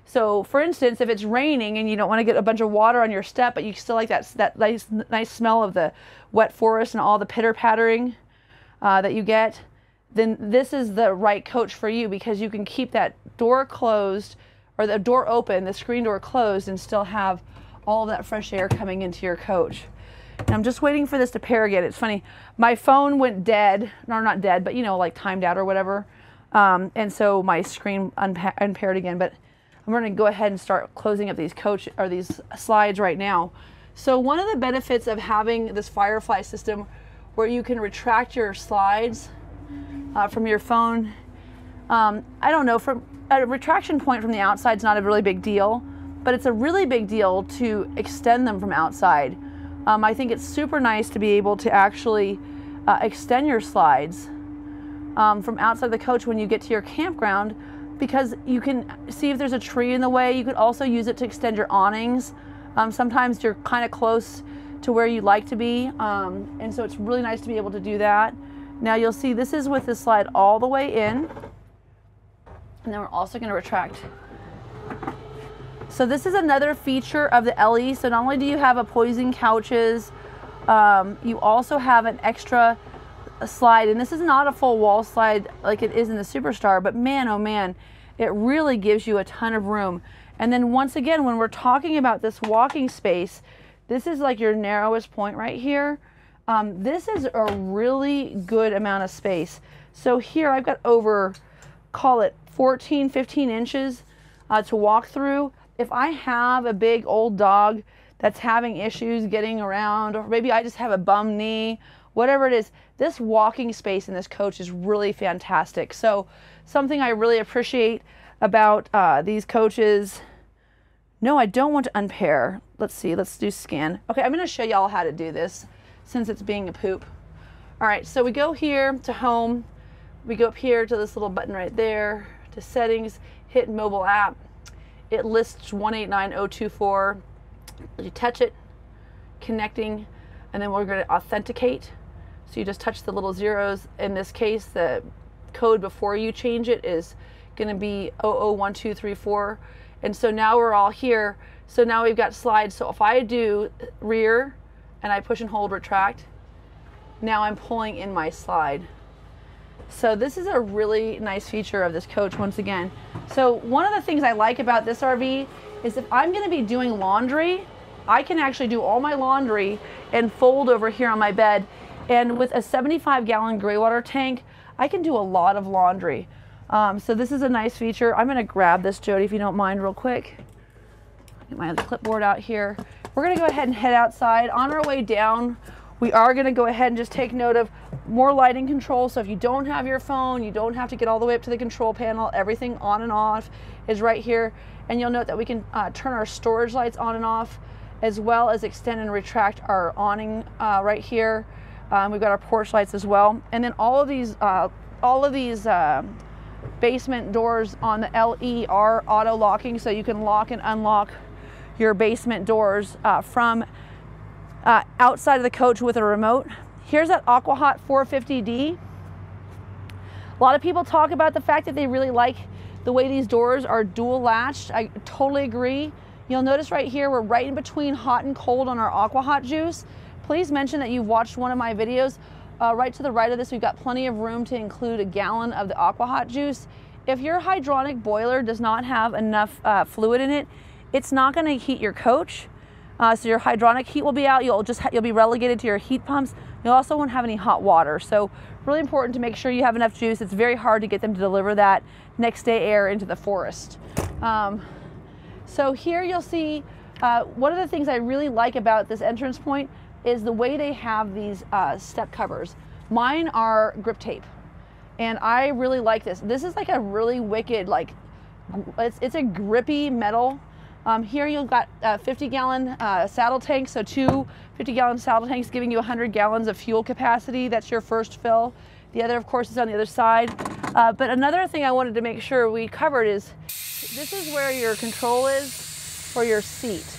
So for instance, if it's raining and you don't want to get a bunch of water on your step, but you still like that, that nice, nice smell of the wet forest and all the pitter pattering uh, that you get, then this is the right coach for you because you can keep that door closed or the door open, the screen door closed and still have all that fresh air coming into your coach. And I'm just waiting for this to pair again. It's funny. My phone went dead, or not dead, but you know, like timed out or whatever. Um, and so my screen unpaired again, but I'm going to go ahead and start closing up these coach or these slides right now. So one of the benefits of having this Firefly system where you can retract your slides uh, from your phone. Um, I don't know, from a retraction point from the outside is not a really big deal, but it's a really big deal to extend them from outside. Um, I think it's super nice to be able to actually uh, extend your slides um, from outside the coach when you get to your campground because you can see if there's a tree in the way. You could also use it to extend your awnings. Um, sometimes you're kind of close to where you'd like to be, um, and so it's really nice to be able to do that. Now you'll see this is with the slide all the way in, and then we're also going to retract. So this is another feature of the LE. So not only do you have a opposing couches, um, you also have an extra slide, and this is not a full wall slide like it is in the Superstar, but man, oh man, it really gives you a ton of room. And then once again, when we're talking about this walking space, this is like your narrowest point right here. Um, this is a really good amount of space. So here I've got over, call it 14, 15 inches uh, to walk through. If I have a big old dog that's having issues getting around, or maybe I just have a bum knee, whatever it is, this walking space in this coach is really fantastic. So something I really appreciate about uh, these coaches. No, I don't want to unpair. Let's see, let's do scan. Okay, I'm gonna show y'all how to do this since it's being a poop. All right, so we go here to home. We go up here to this little button right there, to settings, hit mobile app. It lists 189024. You touch it, connecting, and then we're gonna authenticate. So you just touch the little zeros. In this case, the code before you change it is going to be 001234. And so now we're all here. So now we've got slides. So if I do rear and I push and hold retract, now I'm pulling in my slide. So this is a really nice feature of this coach once again. So one of the things I like about this RV is if I'm going to be doing laundry, I can actually do all my laundry and fold over here on my bed and with a 75 gallon gray water tank, I can do a lot of laundry. Um, so this is a nice feature. I'm gonna grab this, Jody, if you don't mind real quick. Get my other clipboard out here. We're gonna go ahead and head outside. On our way down, we are gonna go ahead and just take note of more lighting control. So if you don't have your phone, you don't have to get all the way up to the control panel. Everything on and off is right here. And you'll note that we can uh, turn our storage lights on and off as well as extend and retract our awning uh, right here. Um, we've got our porch lights as well. And then all of these, uh, all of these uh, basement doors on the LE are auto locking, so you can lock and unlock your basement doors uh, from uh, outside of the coach with a remote. Here's that AquaHot 450D. A lot of people talk about the fact that they really like the way these doors are dual latched. I totally agree. You'll notice right here, we're right in between hot and cold on our AquaHot juice please mention that you've watched one of my videos. Uh, right to the right of this, we've got plenty of room to include a gallon of the aqua hot juice. If your hydronic boiler does not have enough uh, fluid in it, it's not going to heat your coach. Uh, so your hydronic heat will be out. You'll just you'll be relegated to your heat pumps. You also won't have any hot water. So really important to make sure you have enough juice. It's very hard to get them to deliver that next day air into the forest. Um, so here you'll see uh, one of the things I really like about this entrance point is the way they have these uh, step covers. Mine are grip tape, and I really like this. This is like a really wicked, like, it's, it's a grippy metal. Um, here you've got a 50 gallon uh, saddle tank, so two 50 gallon saddle tanks giving you 100 gallons of fuel capacity. That's your first fill. The other, of course, is on the other side. Uh, but another thing I wanted to make sure we covered is this is where your control is for your seat.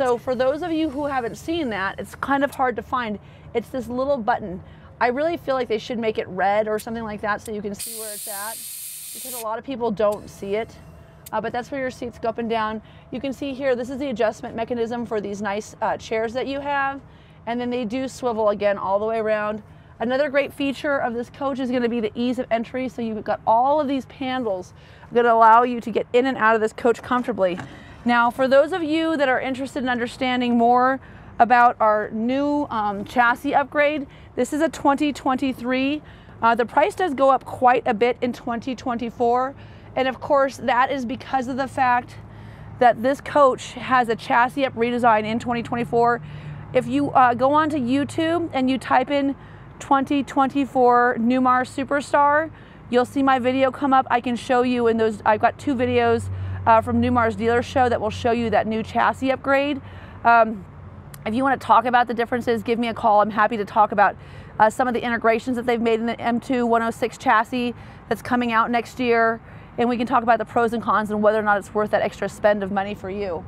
So for those of you who haven't seen that, it's kind of hard to find. It's this little button. I really feel like they should make it red or something like that so you can see where it's at because a lot of people don't see it. Uh, but that's where your seats go up and down. You can see here, this is the adjustment mechanism for these nice uh, chairs that you have. And then they do swivel again all the way around. Another great feature of this coach is gonna be the ease of entry. So you've got all of these handles that allow you to get in and out of this coach comfortably. Now, for those of you that are interested in understanding more about our new um, chassis upgrade, this is a 2023. Uh, the price does go up quite a bit in 2024. And of course, that is because of the fact that this coach has a chassis up redesign in 2024. If you uh, go onto YouTube and you type in 2024 Newmar Superstar. You'll see my video come up. I can show you in those, I've got two videos uh, from Newmar's dealer show that will show you that new chassis upgrade. Um, if you want to talk about the differences, give me a call. I'm happy to talk about uh, some of the integrations that they've made in the M2 106 chassis that's coming out next year. And we can talk about the pros and cons and whether or not it's worth that extra spend of money for you.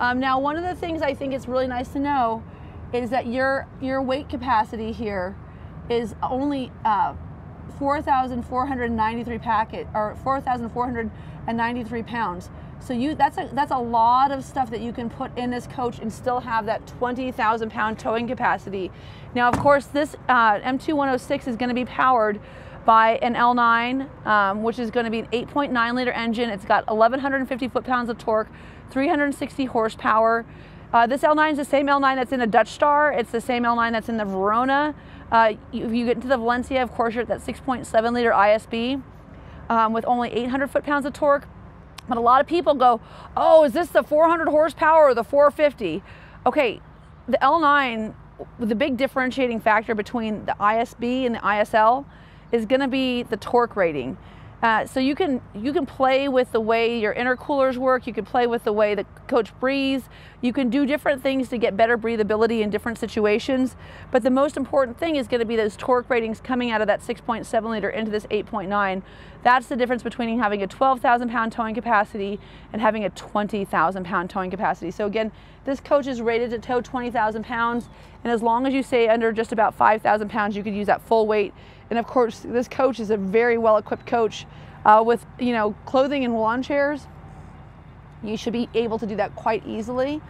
Um, now, one of the things I think it's really nice to know is that your, your weight capacity here is only uh, 4,493 packet or 4,493 pounds. So you that's a that's a lot of stuff that you can put in this coach and still have that 20,000 pound towing capacity. Now, of course, this uh, M2106 is going to be powered by an L9, um, which is going to be an 8.9 liter engine. It's got 1,150 foot pounds of torque, 360 horsepower. Uh, this L9 is the same L9 that's in the Dutch Star. It's the same L9 that's in the Verona. Uh, if you get into the Valencia, of course, you're at that 6.7 liter ISB um, with only 800 foot pounds of torque. But a lot of people go, oh, is this the 400 horsepower or the 450? Okay, the L9, the big differentiating factor between the ISB and the ISL is going to be the torque rating. Uh, so you can you can play with the way your intercoolers work. You can play with the way the coach breathes. You can do different things to get better breathability in different situations. But the most important thing is going to be those torque ratings coming out of that 6.7 liter into this 8.9. That's the difference between having a 12,000 pound towing capacity and having a 20,000 pound towing capacity. So again, this coach is rated to tow 20,000 pounds, and as long as you stay under just about 5,000 pounds, you could use that full weight and of course, this coach is a very well equipped coach uh, with, you know, clothing and lawn chairs. You should be able to do that quite easily.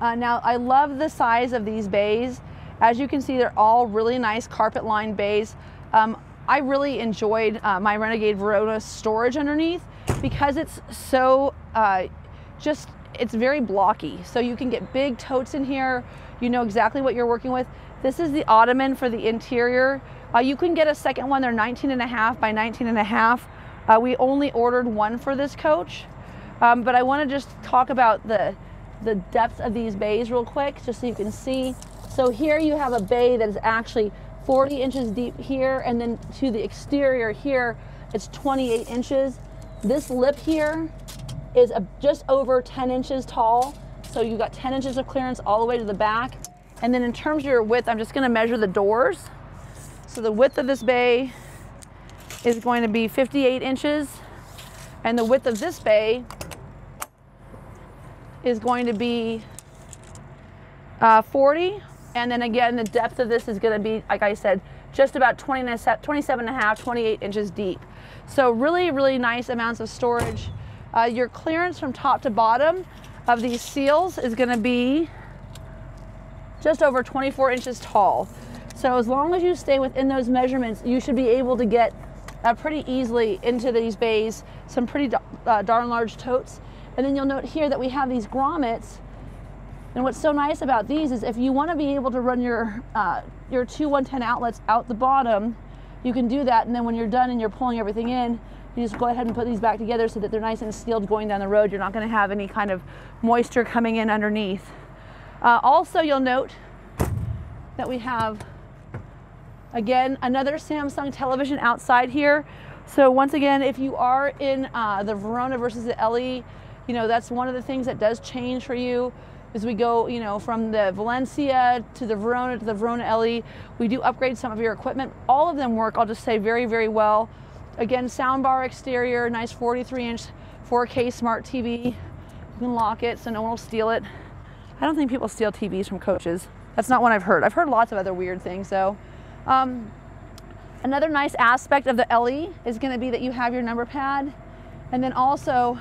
Uh, now, I love the size of these bays. As you can see, they're all really nice carpet lined bays. Um, I really enjoyed uh, my Renegade Verona storage underneath because it's so uh, just, it's very blocky. So you can get big totes in here. You know exactly what you're working with. This is the ottoman for the interior. Uh, you can get a second one. They're 19 and a half by 19 and a half. Uh, we only ordered one for this coach, um, but I want to just talk about the the depth of these bays real quick, just so you can see. So here you have a bay that is actually 40 inches deep here, and then to the exterior here, it's 28 inches. This lip here is a, just over 10 inches tall. So you've got 10 inches of clearance all the way to the back. And then in terms of your width, I'm just gonna measure the doors. So the width of this bay is going to be 58 inches. And the width of this bay is going to be uh, 40 and then again the depth of this is going to be like I said just about 20, 27 and a half 28 inches deep. So really really nice amounts of storage. Uh, your clearance from top to bottom of these seals is going to be just over 24 inches tall so as long as you stay within those measurements, you should be able to get uh, pretty easily into these bays, some pretty uh, darn large totes. And then you'll note here that we have these grommets. And what's so nice about these is if you want to be able to run your, uh, your two 110 outlets out the bottom, you can do that. And then when you're done and you're pulling everything in, you just go ahead and put these back together so that they're nice and sealed going down the road. You're not going to have any kind of moisture coming in underneath. Uh, also, you'll note that we have Again, another Samsung television outside here. So once again, if you are in uh, the Verona versus the LE, you know, that's one of the things that does change for you as we go, you know, from the Valencia to the Verona to the Verona LE. We do upgrade some of your equipment. All of them work, I'll just say, very, very well. Again, soundbar exterior, nice 43 inch 4K smart TV. You can lock it so no one will steal it. I don't think people steal TVs from coaches. That's not what I've heard. I've heard lots of other weird things though. Um, another nice aspect of the LE is going to be that you have your number pad. And then also,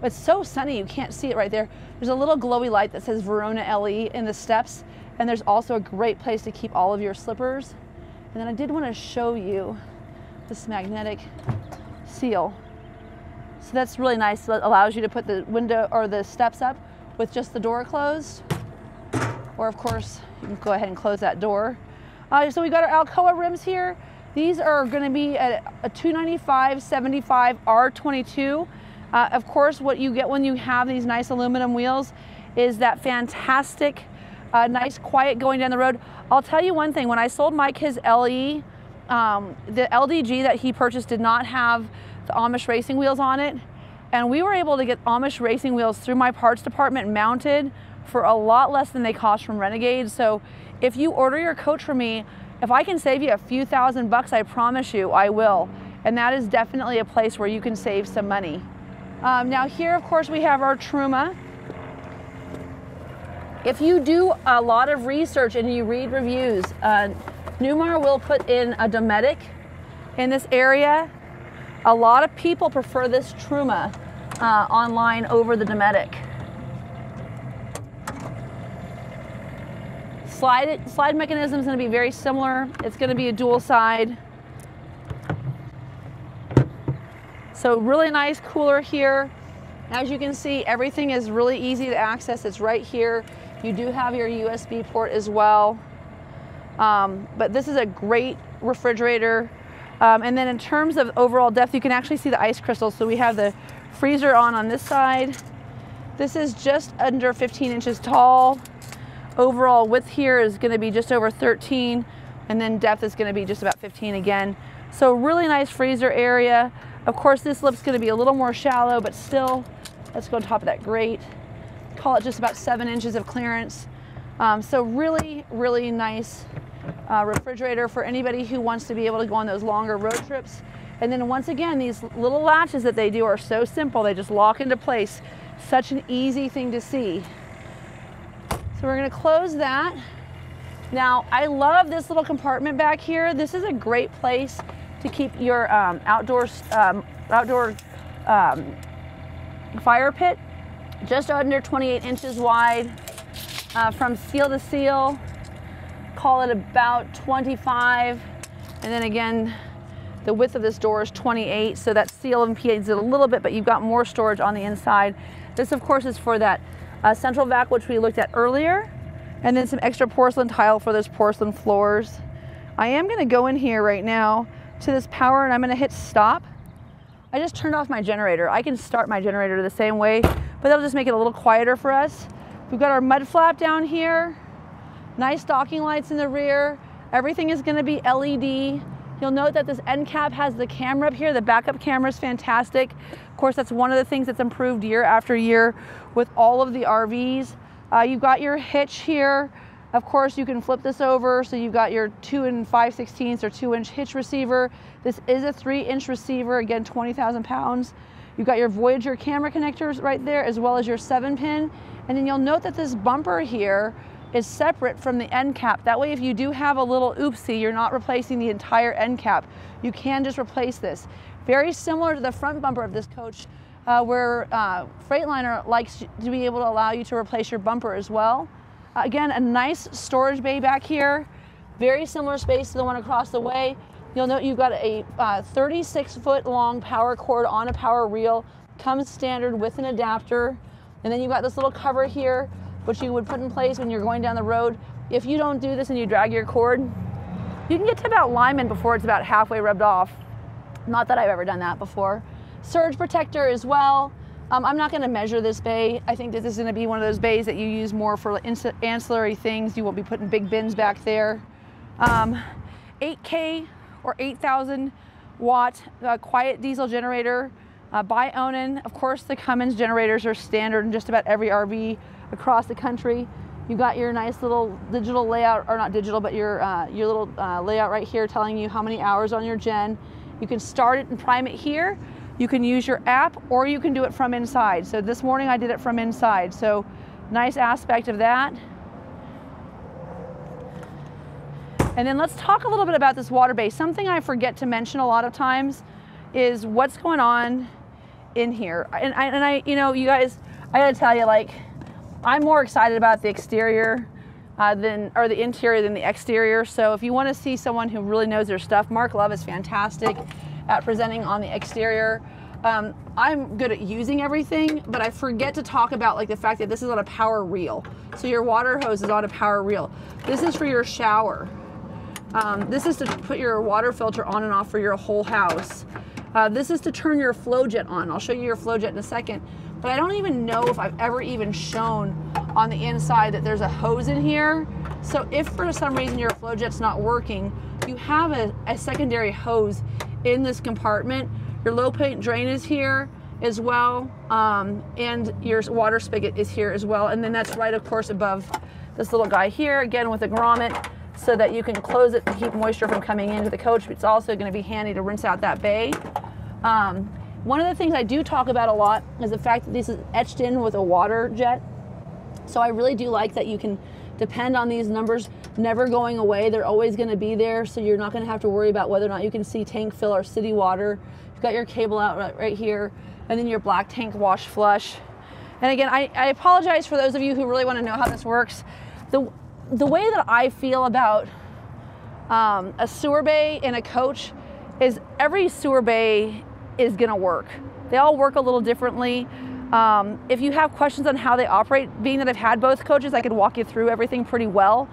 it's so sunny you can't see it right there. There's a little glowy light that says Verona LE in the steps. And there's also a great place to keep all of your slippers. And then I did want to show you this magnetic seal. So that's really nice. It allows you to put the window or the steps up with just the door closed. Or of course, you can go ahead and close that door. Uh, so we got our Alcoa rims here. These are going to be a, a 295 75 R22. Uh, of course, what you get when you have these nice aluminum wheels is that fantastic uh, nice, quiet going down the road. I'll tell you one thing, when I sold Mike his LE, um, the LDG that he purchased did not have the Amish racing wheels on it. And we were able to get Amish racing wheels through my parts department mounted for a lot less than they cost from Renegade. So if you order your coach from me, if I can save you a few thousand bucks, I promise you I will. And that is definitely a place where you can save some money. Um, now here, of course, we have our Truma. If you do a lot of research and you read reviews, uh, Newmar will put in a Dometic in this area. A lot of people prefer this Truma uh, online over the Dometic. Slide, slide mechanism is going to be very similar. It's going to be a dual side. So really nice cooler here. As you can see, everything is really easy to access. It's right here. You do have your USB port as well. Um, but this is a great refrigerator. Um, and then in terms of overall depth, you can actually see the ice crystals. So we have the freezer on on this side. This is just under 15 inches tall. Overall width here is gonna be just over 13 and then depth is gonna be just about 15 again. So really nice freezer area. Of course, this lip's gonna be a little more shallow, but still, let's go on top of that grate. Call it just about seven inches of clearance. Um, so really, really nice uh, refrigerator for anybody who wants to be able to go on those longer road trips. And then once again, these little latches that they do are so simple. They just lock into place. Such an easy thing to see. So we're gonna close that. Now, I love this little compartment back here. This is a great place to keep your um, outdoor, um, outdoor um, fire pit. Just under 28 inches wide uh, from seal to seal call it about 25. And then again, the width of this door is 28, so that seal impedes it a little bit, but you've got more storage on the inside. This, of course, is for that uh, central vac, which we looked at earlier, and then some extra porcelain tile for those porcelain floors. I am gonna go in here right now to this power and I'm gonna hit stop. I just turned off my generator. I can start my generator the same way, but that'll just make it a little quieter for us. We've got our mud flap down here. Nice docking lights in the rear. Everything is gonna be LED. You'll note that this end cap has the camera up here. The backup camera is fantastic. Of course, that's one of the things that's improved year after year with all of the RVs. Uh, you've got your hitch here. Of course, you can flip this over. So you've got your two and five sixteenths or two inch hitch receiver. This is a three inch receiver, again, 20,000 pounds. You've got your Voyager camera connectors right there, as well as your seven pin. And then you'll note that this bumper here is separate from the end cap. That way, if you do have a little oopsie, you're not replacing the entire end cap. You can just replace this. Very similar to the front bumper of this coach, uh, where uh, Freightliner likes to be able to allow you to replace your bumper as well. Uh, again, a nice storage bay back here. Very similar space to the one across the way. You'll note you've got a uh, 36 foot long power cord on a power reel. Comes standard with an adapter. And then you've got this little cover here which you would put in place when you're going down the road. If you don't do this and you drag your cord, you can get to about Limon before it's about halfway rubbed off. Not that I've ever done that before. Surge protector as well. Um, I'm not going to measure this bay. I think this is going to be one of those bays that you use more for ancillary things. You won't be putting big bins back there. Um, 8K or 8,000 watt uh, quiet diesel generator uh, by Onan. Of course, the Cummins generators are standard in just about every RV across the country. You got your nice little digital layout, or not digital, but your, uh, your little uh, layout right here telling you how many hours on your gen. You can start it and prime it here. You can use your app or you can do it from inside. So this morning I did it from inside. So nice aspect of that. And then let's talk a little bit about this water base. Something I forget to mention a lot of times is what's going on in here. And I, and I you know, you guys, I gotta tell you, like, I'm more excited about the exterior uh, than, or the interior than the exterior. So if you want to see someone who really knows their stuff, Mark Love is fantastic at presenting on the exterior. Um, I'm good at using everything, but I forget to talk about like the fact that this is on a power reel. So your water hose is on a power reel. This is for your shower. Um, this is to put your water filter on and off for your whole house. Uh, this is to turn your flow jet on. I'll show you your flow jet in a second but I don't even know if I've ever even shown on the inside that there's a hose in here. So if for some reason your flow jet's not working, you have a, a secondary hose in this compartment. Your low point drain is here as well, um, and your water spigot is here as well. And then that's right, of course, above this little guy here, again with a grommet, so that you can close it to keep moisture from coming into the coach. But It's also gonna be handy to rinse out that bay. Um, one of the things I do talk about a lot is the fact that this is etched in with a water jet. So I really do like that you can depend on these numbers never going away. They're always going to be there, so you're not going to have to worry about whether or not you can see tank fill or city water. You've got your cable out right, here, and then your black tank wash flush. And again, I, I apologize for those of you who really want to know how this works. The, the way that I feel about um, a sewer bay in a coach is every sewer bay is going to work. They all work a little differently. Um, if you have questions on how they operate, being that I've had both coaches, I could walk you through everything pretty well.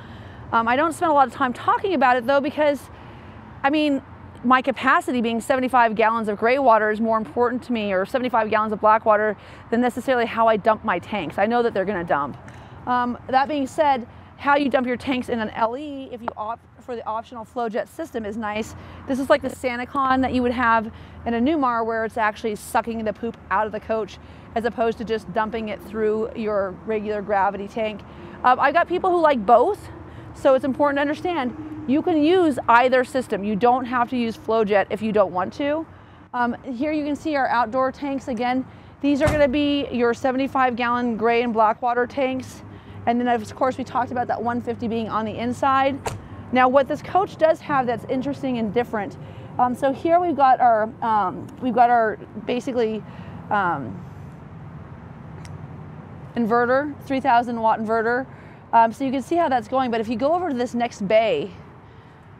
Um, I don't spend a lot of time talking about it though because, I mean, my capacity being 75 gallons of gray water is more important to me or 75 gallons of black water than necessarily how I dump my tanks. I know that they're gonna dump. Um, that being said, how you dump your tanks in an LE if you opt for the optional flow jet system is nice. This is like the SaniCon that you would have in a Newmar where it's actually sucking the poop out of the coach as opposed to just dumping it through your regular gravity tank. Um, I've got people who like both, so it's important to understand you can use either system. You don't have to use FlowJet if you don't want to. Um, here you can see our outdoor tanks again. These are gonna be your 75 gallon gray and black water tanks. And then of course we talked about that 150 being on the inside. Now what this coach does have that's interesting and different. Um, so here we've got our, um, we've got our basically um, inverter, 3000 watt inverter. Um, so you can see how that's going. But if you go over to this next bay,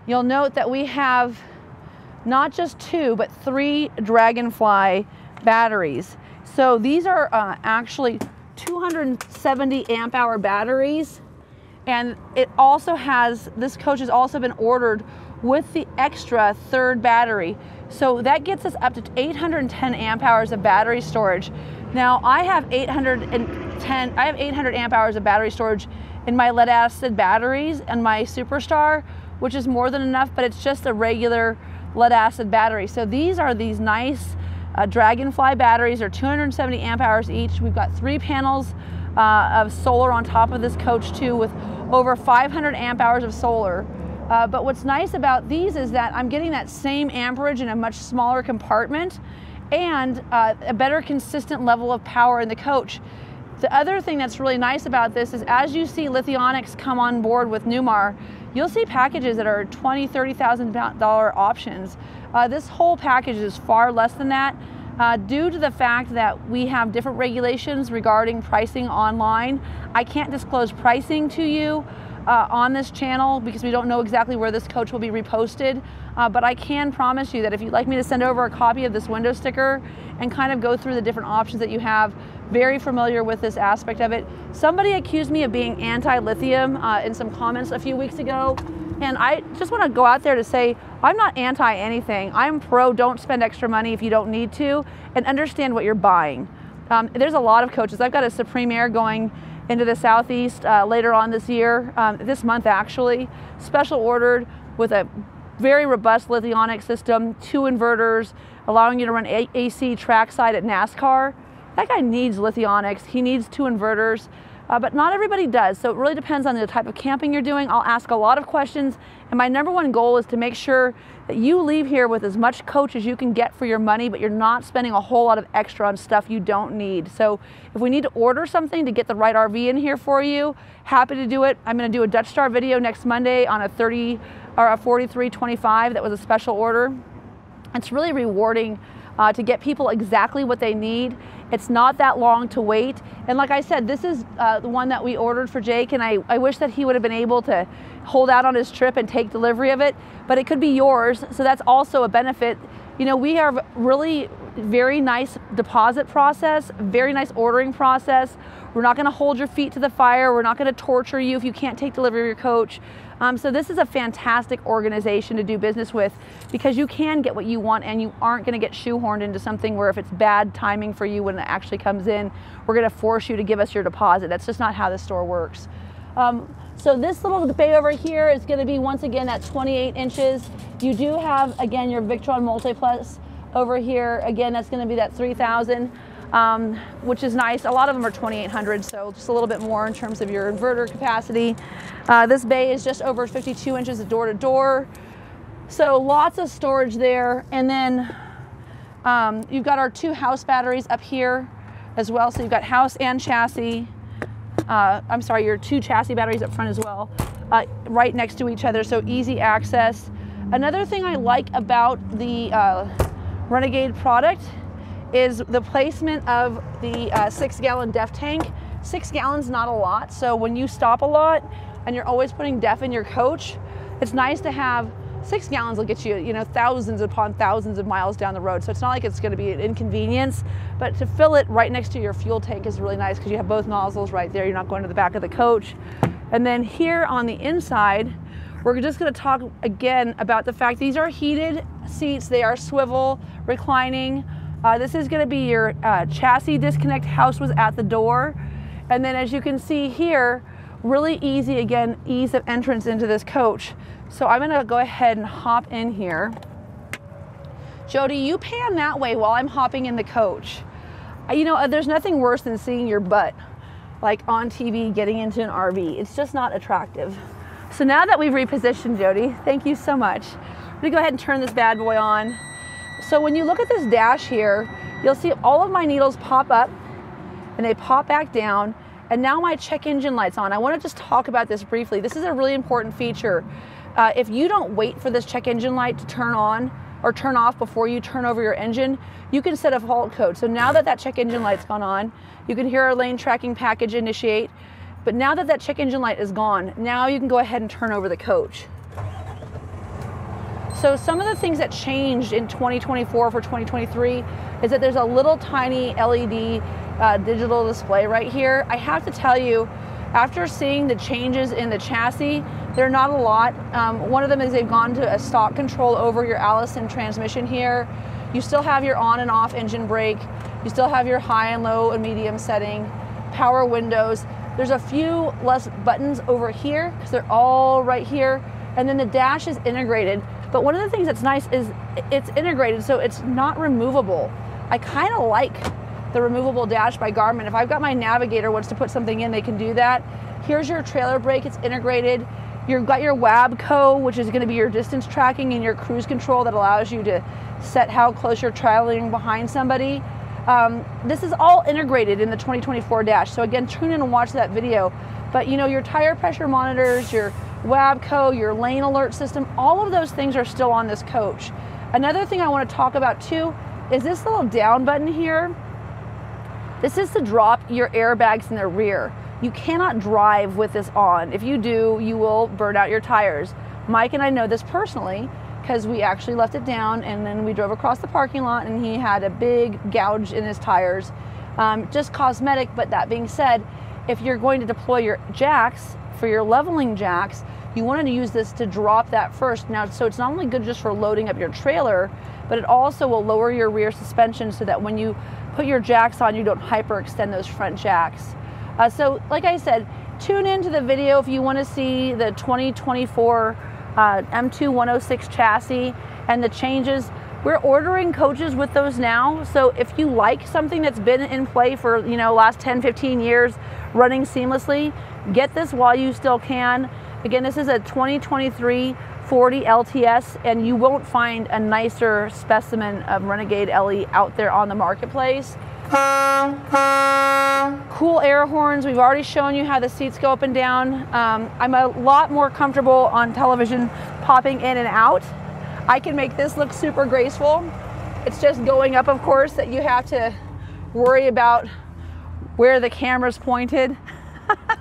you'll note that we have not just two, but three Dragonfly batteries. So these are uh, actually 270 amp hour batteries. And it also has, this coach has also been ordered with the extra third battery. So that gets us up to 810 amp hours of battery storage. Now I have 810, I have 800 amp hours of battery storage in my lead acid batteries and my Superstar, which is more than enough, but it's just a regular lead acid battery. So these are these nice uh, Dragonfly batteries. They're 270 amp hours each. We've got three panels uh, of solar on top of this coach too with over 500 amp hours of solar. Uh, but what's nice about these is that I'm getting that same amperage in a much smaller compartment and uh, a better consistent level of power in the coach. The other thing that's really nice about this is as you see Lithionics come on board with Newmar, you'll see packages that are $20,000, $30,000 options. Uh, this whole package is far less than that uh, due to the fact that we have different regulations regarding pricing online. I can't disclose pricing to you uh, on this channel because we don't know exactly where this coach will be reposted. Uh, but I can promise you that if you'd like me to send over a copy of this window sticker and kind of go through the different options that you have, very familiar with this aspect of it. Somebody accused me of being anti-lithium uh, in some comments a few weeks ago. And I just want to go out there to say, I'm not anti anything. I'm pro don't spend extra money if you don't need to and understand what you're buying. Um, there's a lot of coaches. I've got a Supreme Aire going into the Southeast uh, later on this year, um, this month actually, special ordered with a very robust lithionic system, two inverters, allowing you to run a AC trackside at NASCAR. That guy needs lithionics. He needs two inverters, uh, but not everybody does. So it really depends on the type of camping you're doing. I'll ask a lot of questions, and my number one goal is to make sure that you leave here with as much coach as you can get for your money, but you're not spending a whole lot of extra on stuff you don't need. So if we need to order something to get the right RV in here for you, happy to do it. I'm gonna do a Dutch Star video next Monday on a 30 or a 4325 that was a special order. It's really rewarding uh, to get people exactly what they need. It's not that long to wait. And like I said, this is uh, the one that we ordered for Jake, and I, I wish that he would have been able to hold out on his trip and take delivery of it, but it could be yours, so that's also a benefit. You know, we have really very nice deposit process, very nice ordering process. We're not gonna hold your feet to the fire. We're not gonna torture you if you can't take delivery of your coach. Um, so this is a fantastic organization to do business with because you can get what you want and you aren't gonna get shoehorned into something where if it's bad timing for you when it actually comes in, we're gonna force you to give us your deposit. That's just not how the store works. Um, so this little bay over here is gonna be once again at 28 inches. You do have, again, your Victron Multiplus over here. Again, that's gonna be that 3000 um, which is nice. A lot of them are 2800, so just a little bit more in terms of your inverter capacity. Uh, this bay is just over 52 inches door to door. So lots of storage there. And then um, you've got our two house batteries up here as well. So you've got house and chassis. Uh, I'm sorry, your two chassis batteries up front as well, uh, right next to each other, so easy access. Another thing I like about the uh, Renegade product is the placement of the uh, six gallon DEF tank. Six gallons, not a lot. So when you stop a lot and you're always putting DEF in your coach, it's nice to have six gallons will get you, you know, thousands upon thousands of miles down the road. So it's not like it's going to be an inconvenience, but to fill it right next to your fuel tank is really nice because you have both nozzles right there. You're not going to the back of the coach. And then here on the inside, we're just going to talk again about the fact these are heated seats. They are swivel reclining. Uh, this is going to be your uh, chassis disconnect house was at the door. And then as you can see here, really easy again, ease of entrance into this coach. So I'm going to go ahead and hop in here. Jody, you pan that way while I'm hopping in the coach. Uh, you know, uh, there's nothing worse than seeing your butt like on TV getting into an RV. It's just not attractive. So now that we've repositioned Jody, thank you so much. I'm gonna go ahead and turn this bad boy on. So when you look at this dash here, you'll see all of my needles pop up and they pop back down. And now my check engine light's on. I wanna just talk about this briefly. This is a really important feature. Uh, if you don't wait for this check engine light to turn on or turn off before you turn over your engine, you can set a fault code. So now that that check engine light's gone on, you can hear our lane tracking package initiate. But now that that check engine light is gone, now you can go ahead and turn over the coach. So some of the things that changed in 2024 for 2023 is that there's a little tiny LED uh, digital display right here. I have to tell you, after seeing the changes in the chassis, they're not a lot. Um, one of them is they've gone to a stalk control over your Allison transmission here. You still have your on and off engine brake. You still have your high and low and medium setting, power windows. There's a few less buttons over here because they're all right here. And then the dash is integrated. But one of the things that's nice is it's integrated, so it's not removable. I kind of like the removable dash by Garmin. If I've got my navigator wants to put something in, they can do that. Here's your trailer brake, it's integrated. You've got your WABCO, which is gonna be your distance tracking and your cruise control that allows you to set how close you're traveling behind somebody. Um, this is all integrated in the 2024 dash. So again, tune in and watch that video. But you know, your tire pressure monitors, your WABCO, your lane alert system, all of those things are still on this coach. Another thing I want to talk about too is this little down button here. This is to drop your airbags in the rear. You cannot drive with this on. If you do, you will burn out your tires. Mike and I know this personally because we actually left it down and then we drove across the parking lot and he had a big gouge in his tires. Um, just cosmetic, but that being said, if you're going to deploy your jacks for your leveling jacks, you wanted to use this to drop that first. Now, so it's not only good just for loading up your trailer, but it also will lower your rear suspension so that when you put your jacks on, you don't hyperextend those front jacks. Uh, so like I said, tune into the video if you want to see the 2024 uh, M2 chassis and the changes. We're ordering coaches with those now. So if you like something that's been in play for, you know, last 10, 15 years running seamlessly, get this while you still can. Again, this is a 2023 40 LTS and you won't find a nicer specimen of Renegade LE out there on the marketplace. Cool air horns. We've already shown you how the seats go up and down. Um, I'm a lot more comfortable on television popping in and out. I can make this look super graceful. It's just going up, of course, that you have to worry about where the camera's pointed. *laughs*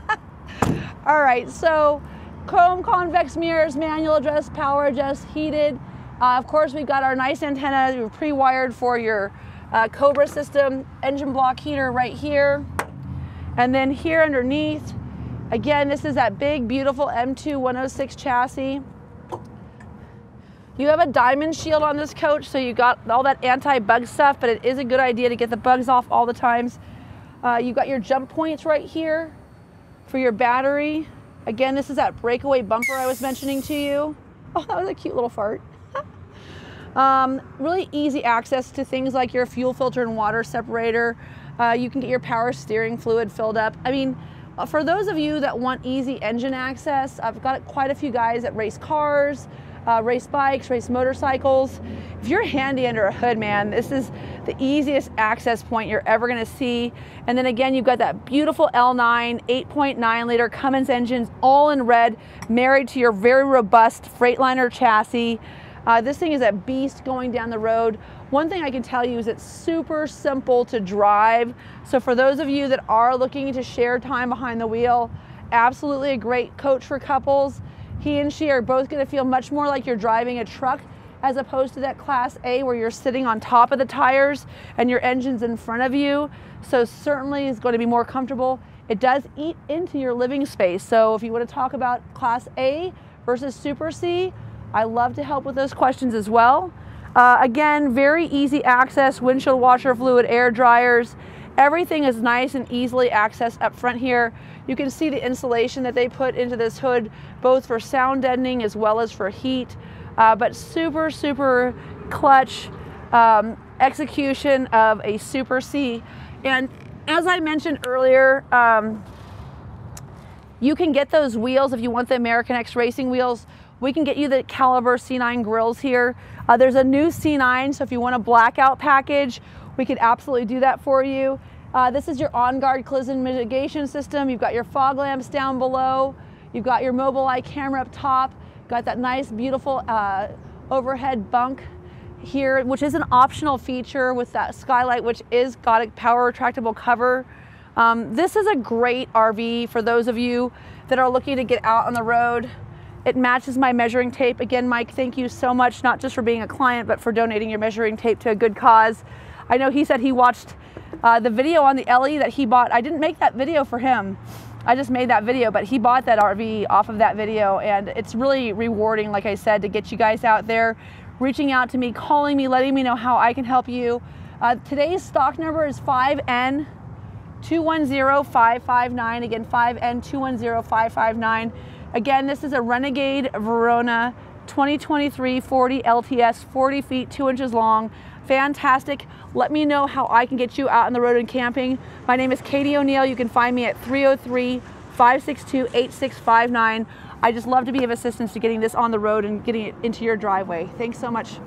All right, so chrome convex mirrors, manual adjust, power adjust, heated. Uh, of course, we've got our nice antenna pre-wired for your uh, Cobra system, engine block heater right here. And then here underneath, again, this is that big, beautiful M2 106 chassis. You have a diamond shield on this coach, so you got all that anti-bug stuff, but it is a good idea to get the bugs off all the times. Uh, you got your jump points right here for your battery. Again, this is that breakaway bumper I was mentioning to you. *laughs* Oh, that was a cute little fart. *laughs* um, really easy access to things like your fuel filter and water separator. Uh, you can get your power steering fluid filled up. I mean, uh, for those of you that want easy engine access, I've got quite a few guys that race cars, uh, race bikes, race motorcycles. If you're handy under a hood, man, this is the easiest access point you're ever gonna see. And then again, you've got that beautiful L9 8.9 liter Cummins engines, all in red, married to your very robust Freightliner chassis. Uh, this thing is a beast going down the road. One thing I can tell you is it's super simple to drive. So for those of you that are looking to share time behind the wheel, absolutely a great coach for couples. He and she are both going to feel much more like you're driving a truck as opposed to that class A where you're sitting on top of the tires and your engine's in front of you. So certainly is going to be more comfortable. It does eat into your living space. So if you want to talk about class A versus super C, I love to help with those questions as well. Uh, again, very easy access, windshield washer fluid, air dryers. Everything is nice and easily accessed up front here. You can see the insulation that they put into this hood, both for sound deadening as well as for heat. Uh, but super, super clutch um, execution of a Super C. And as I mentioned earlier, um, you can get those wheels if you want the American X Racing wheels. We can get you the caliber C9 grills here. Uh, there's a new C9, so if you want a blackout package, we could absolutely do that for you. Uh, this is your OnGuard collision mitigation system. You've got your fog lamps down below. You've got your Mobileye camera up top. Got that nice, beautiful uh, overhead bunk here, which is an optional feature with that skylight, which is got a power retractable cover. Um, this is a great RV for those of you that are looking to get out on the road. It matches my measuring tape. Again, Mike, thank you so much, not just for being a client, but for donating your measuring tape to a good cause. I know he said he watched uh, the video on the LE that he bought, I didn't make that video for him. I just made that video, but he bought that RV off of that video, and it's really rewarding, like I said, to get you guys out there, reaching out to me, calling me, letting me know how I can help you. Uh, today's stock number is 5N 210559. Again, 5N 210559. Again, this is a Renegade Verona 2023 40 LTS, 40 feet, 2 inches long fantastic. Let me know how I can get you out on the road and camping. My name is Katie O'Neill. You can find me at 303 562 8659. I just love to be of assistance to getting this on the road and getting it into your driveway. Thanks so much.